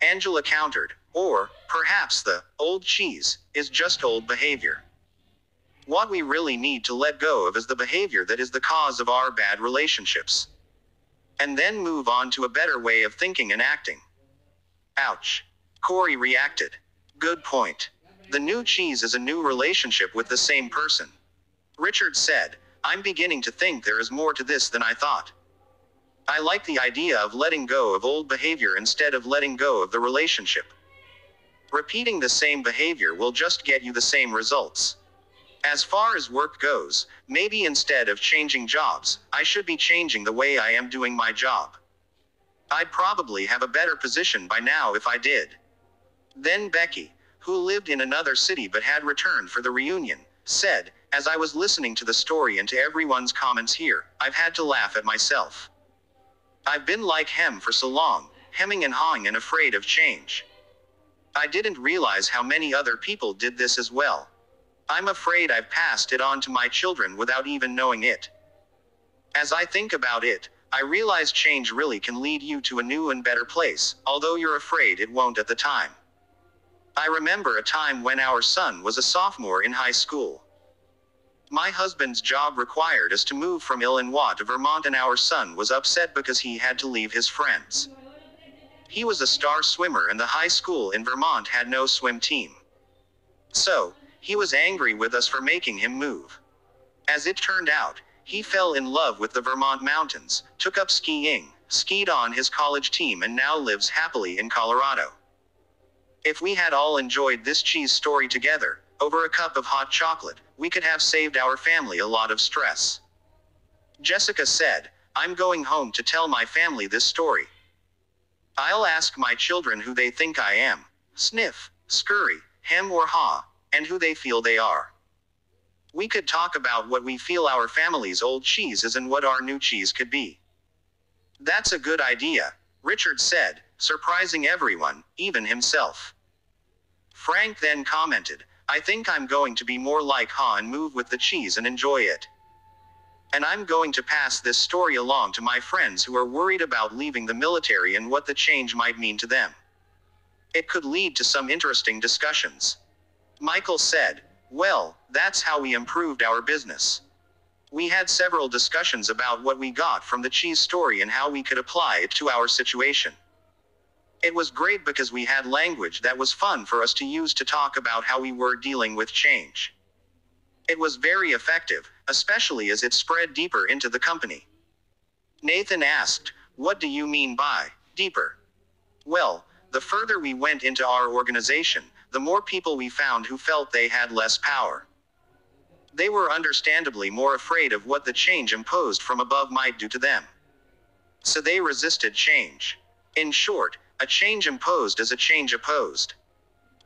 Angela countered, or, perhaps the old cheese is just old behavior. What we really need to let go of is the behavior that is the cause of our bad relationships. And then move on to a better way of thinking and acting. Ouch. Corey reacted. Good point. The new cheese is a new relationship with the same person. Richard said, I'm beginning to think there is more to this than I thought. I like the idea of letting go of old behavior instead of letting go of the relationship. Repeating the same behavior will just get you the same results. As far as work goes, maybe instead of changing jobs, I should be changing the way I am doing my job. I'd probably have a better position by now if I did. Then Becky, who lived in another city but had returned for the reunion, said, As I was listening to the story and to everyone's comments here, I've had to laugh at myself. I've been like Hem for so long, hemming and hawing and afraid of change. I didn't realize how many other people did this as well. I'm afraid I've passed it on to my children without even knowing it. As I think about it, I realize change really can lead you to a new and better place, although you're afraid it won't at the time. I remember a time when our son was a sophomore in high school. My husband's job required us to move from Illinois to Vermont, and our son was upset because he had to leave his friends. He was a star swimmer, and the high school in Vermont had no swim team. So, he was angry with us for making him move. As it turned out, he fell in love with the Vermont mountains, took up skiing, skied on his college team, and now lives happily in Colorado. If we had all enjoyed this cheese story together, over a cup of hot chocolate, we could have saved our family a lot of stress. Jessica said, I'm going home to tell my family this story. I'll ask my children who they think I am sniff, scurry, hem, or haw, and who they feel they are. We could talk about what we feel our family's old cheese is and what our new cheese could be. That's a good idea, Richard said, surprising everyone, even himself. Frank then commented, I think I'm going to be more like Haw and move with the cheese and enjoy it. And I'm going to pass this story along to my friends who are worried about leaving the military and what the change might mean to them. It could lead to some interesting discussions. Michael said, Well, that's how we improved our business. We had several discussions about what we got from the cheese story and how we could apply it to our situation. It was great because we had language that was fun for us to use to talk about how we were dealing with change. It was very effective, especially as it spread deeper into the company. Nathan asked, What do you mean by deeper? Well, the further we went into our organization, the more people we found who felt they had less power. They were understandably more afraid of what the change imposed from above might do to them. So they resisted change. In short, a change imposed is a change opposed.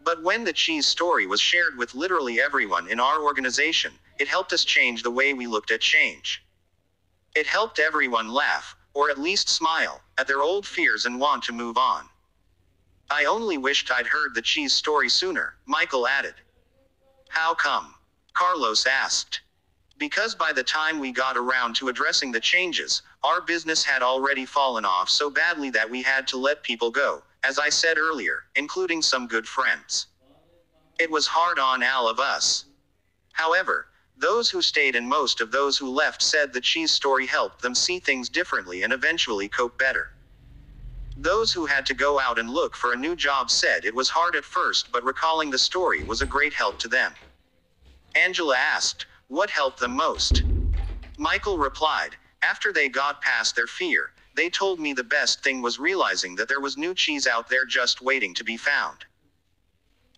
But when the cheese story was shared with literally everyone in our organization, it helped us change the way we looked at change. It helped everyone laugh, or at least smile, at their old fears and want to move on. I only wished I'd heard the cheese story sooner, Michael added. How come? Carlos asked. Because by the time we got around to addressing the changes, our business had already fallen off so badly that we had to let people go, as I said earlier, including some good friends. It was hard on all of us. However, those who stayed and most of those who left said the cheese story helped them see things differently and eventually cope better. Those who had to go out and look for a new job said it was hard at first, but recalling the story was a great help to them. Angela asked, What helped them most? Michael replied, After they got past their fear, they told me the best thing was realizing that there was new cheese out there just waiting to be found.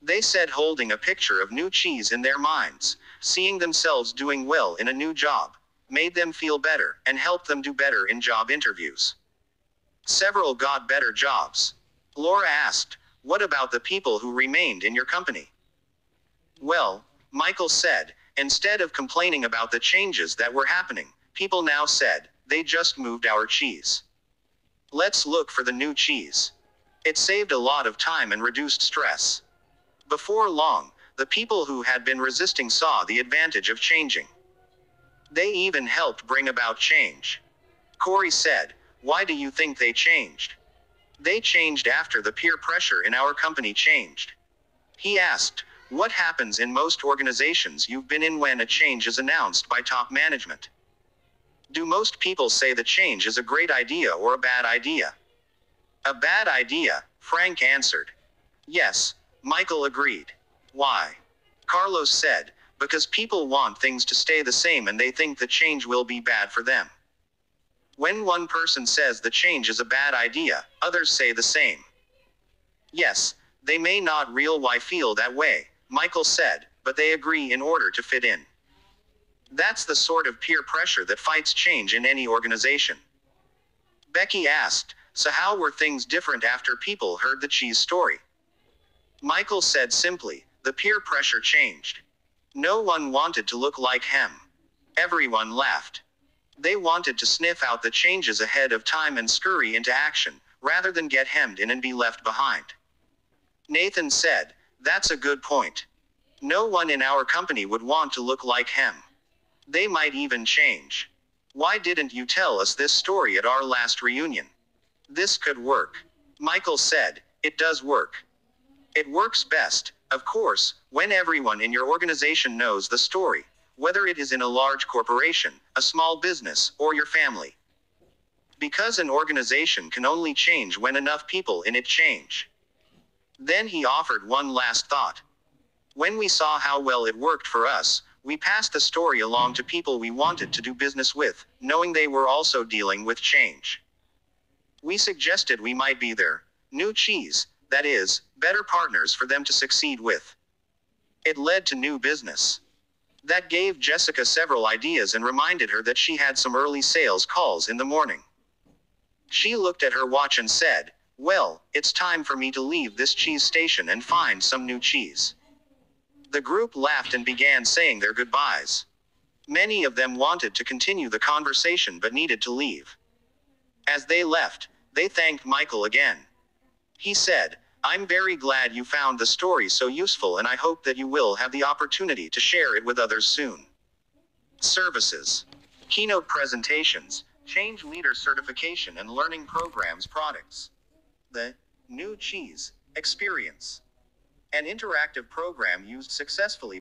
They said holding a picture of new cheese in their minds, seeing themselves doing well in a new job, made them feel better and helped them do better in job interviews. Several got better jobs. Laura asked, What about the people who remained in your company? Well, Michael said, instead of complaining about the changes that were happening, people now said, they just moved our cheese. Let's look for the new cheese. It saved a lot of time and reduced stress. Before long, the people who had been resisting saw the advantage of changing. They even helped bring about change. Corey said, why do you think they changed? They changed after the peer pressure in our company changed. He asked, What happens in most organizations you've been in when a change is announced by top management? Do most people say the change is a great idea or a bad idea? A bad idea, Frank answered. Yes, Michael agreed. Why? Carlos said, Because people want things to stay the same and they think the change will be bad for them. When one person says the change is a bad idea, others say the same. Yes, they may not real why feel that way, Michael said, but they agree in order to fit in. That's the sort of peer pressure that fights change in any organization. Becky asked, So how were things different after people heard the cheese story? Michael said simply, The peer pressure changed. No one wanted to look like Hem. Everyone laughed. They wanted to sniff out the changes ahead of time and scurry into action, rather than get hemmed in and be left behind. Nathan said, That's a good point. No one in our company would want to look like Hem. They might even change. Why didn't you tell us this story at our last reunion? This could work. Michael said, It does work. It works best, of course, when everyone in your organization knows the story whether it is in a large corporation, a small business, or your family. Because an organization can only change when enough people in it change. Then he offered one last thought. When we saw how well it worked for us, we passed the story along to people we wanted to do business with, knowing they were also dealing with change. We suggested we might be their new cheese, that is, better partners for them to succeed with. It led to new business. That gave Jessica several ideas and reminded her that she had some early sales calls in the morning. She looked at her watch and said, Well, it's time for me to leave this cheese station and find some new cheese. The group laughed and began saying their goodbyes. Many of them wanted to continue the conversation but needed to leave. As they left, they thanked Michael again. He said, I'm very glad you found the story so useful and I hope that you will have the opportunity to share it with others soon. Services. Keynote presentations, change leader certification and learning programs products. The new cheese experience. An interactive program used successfully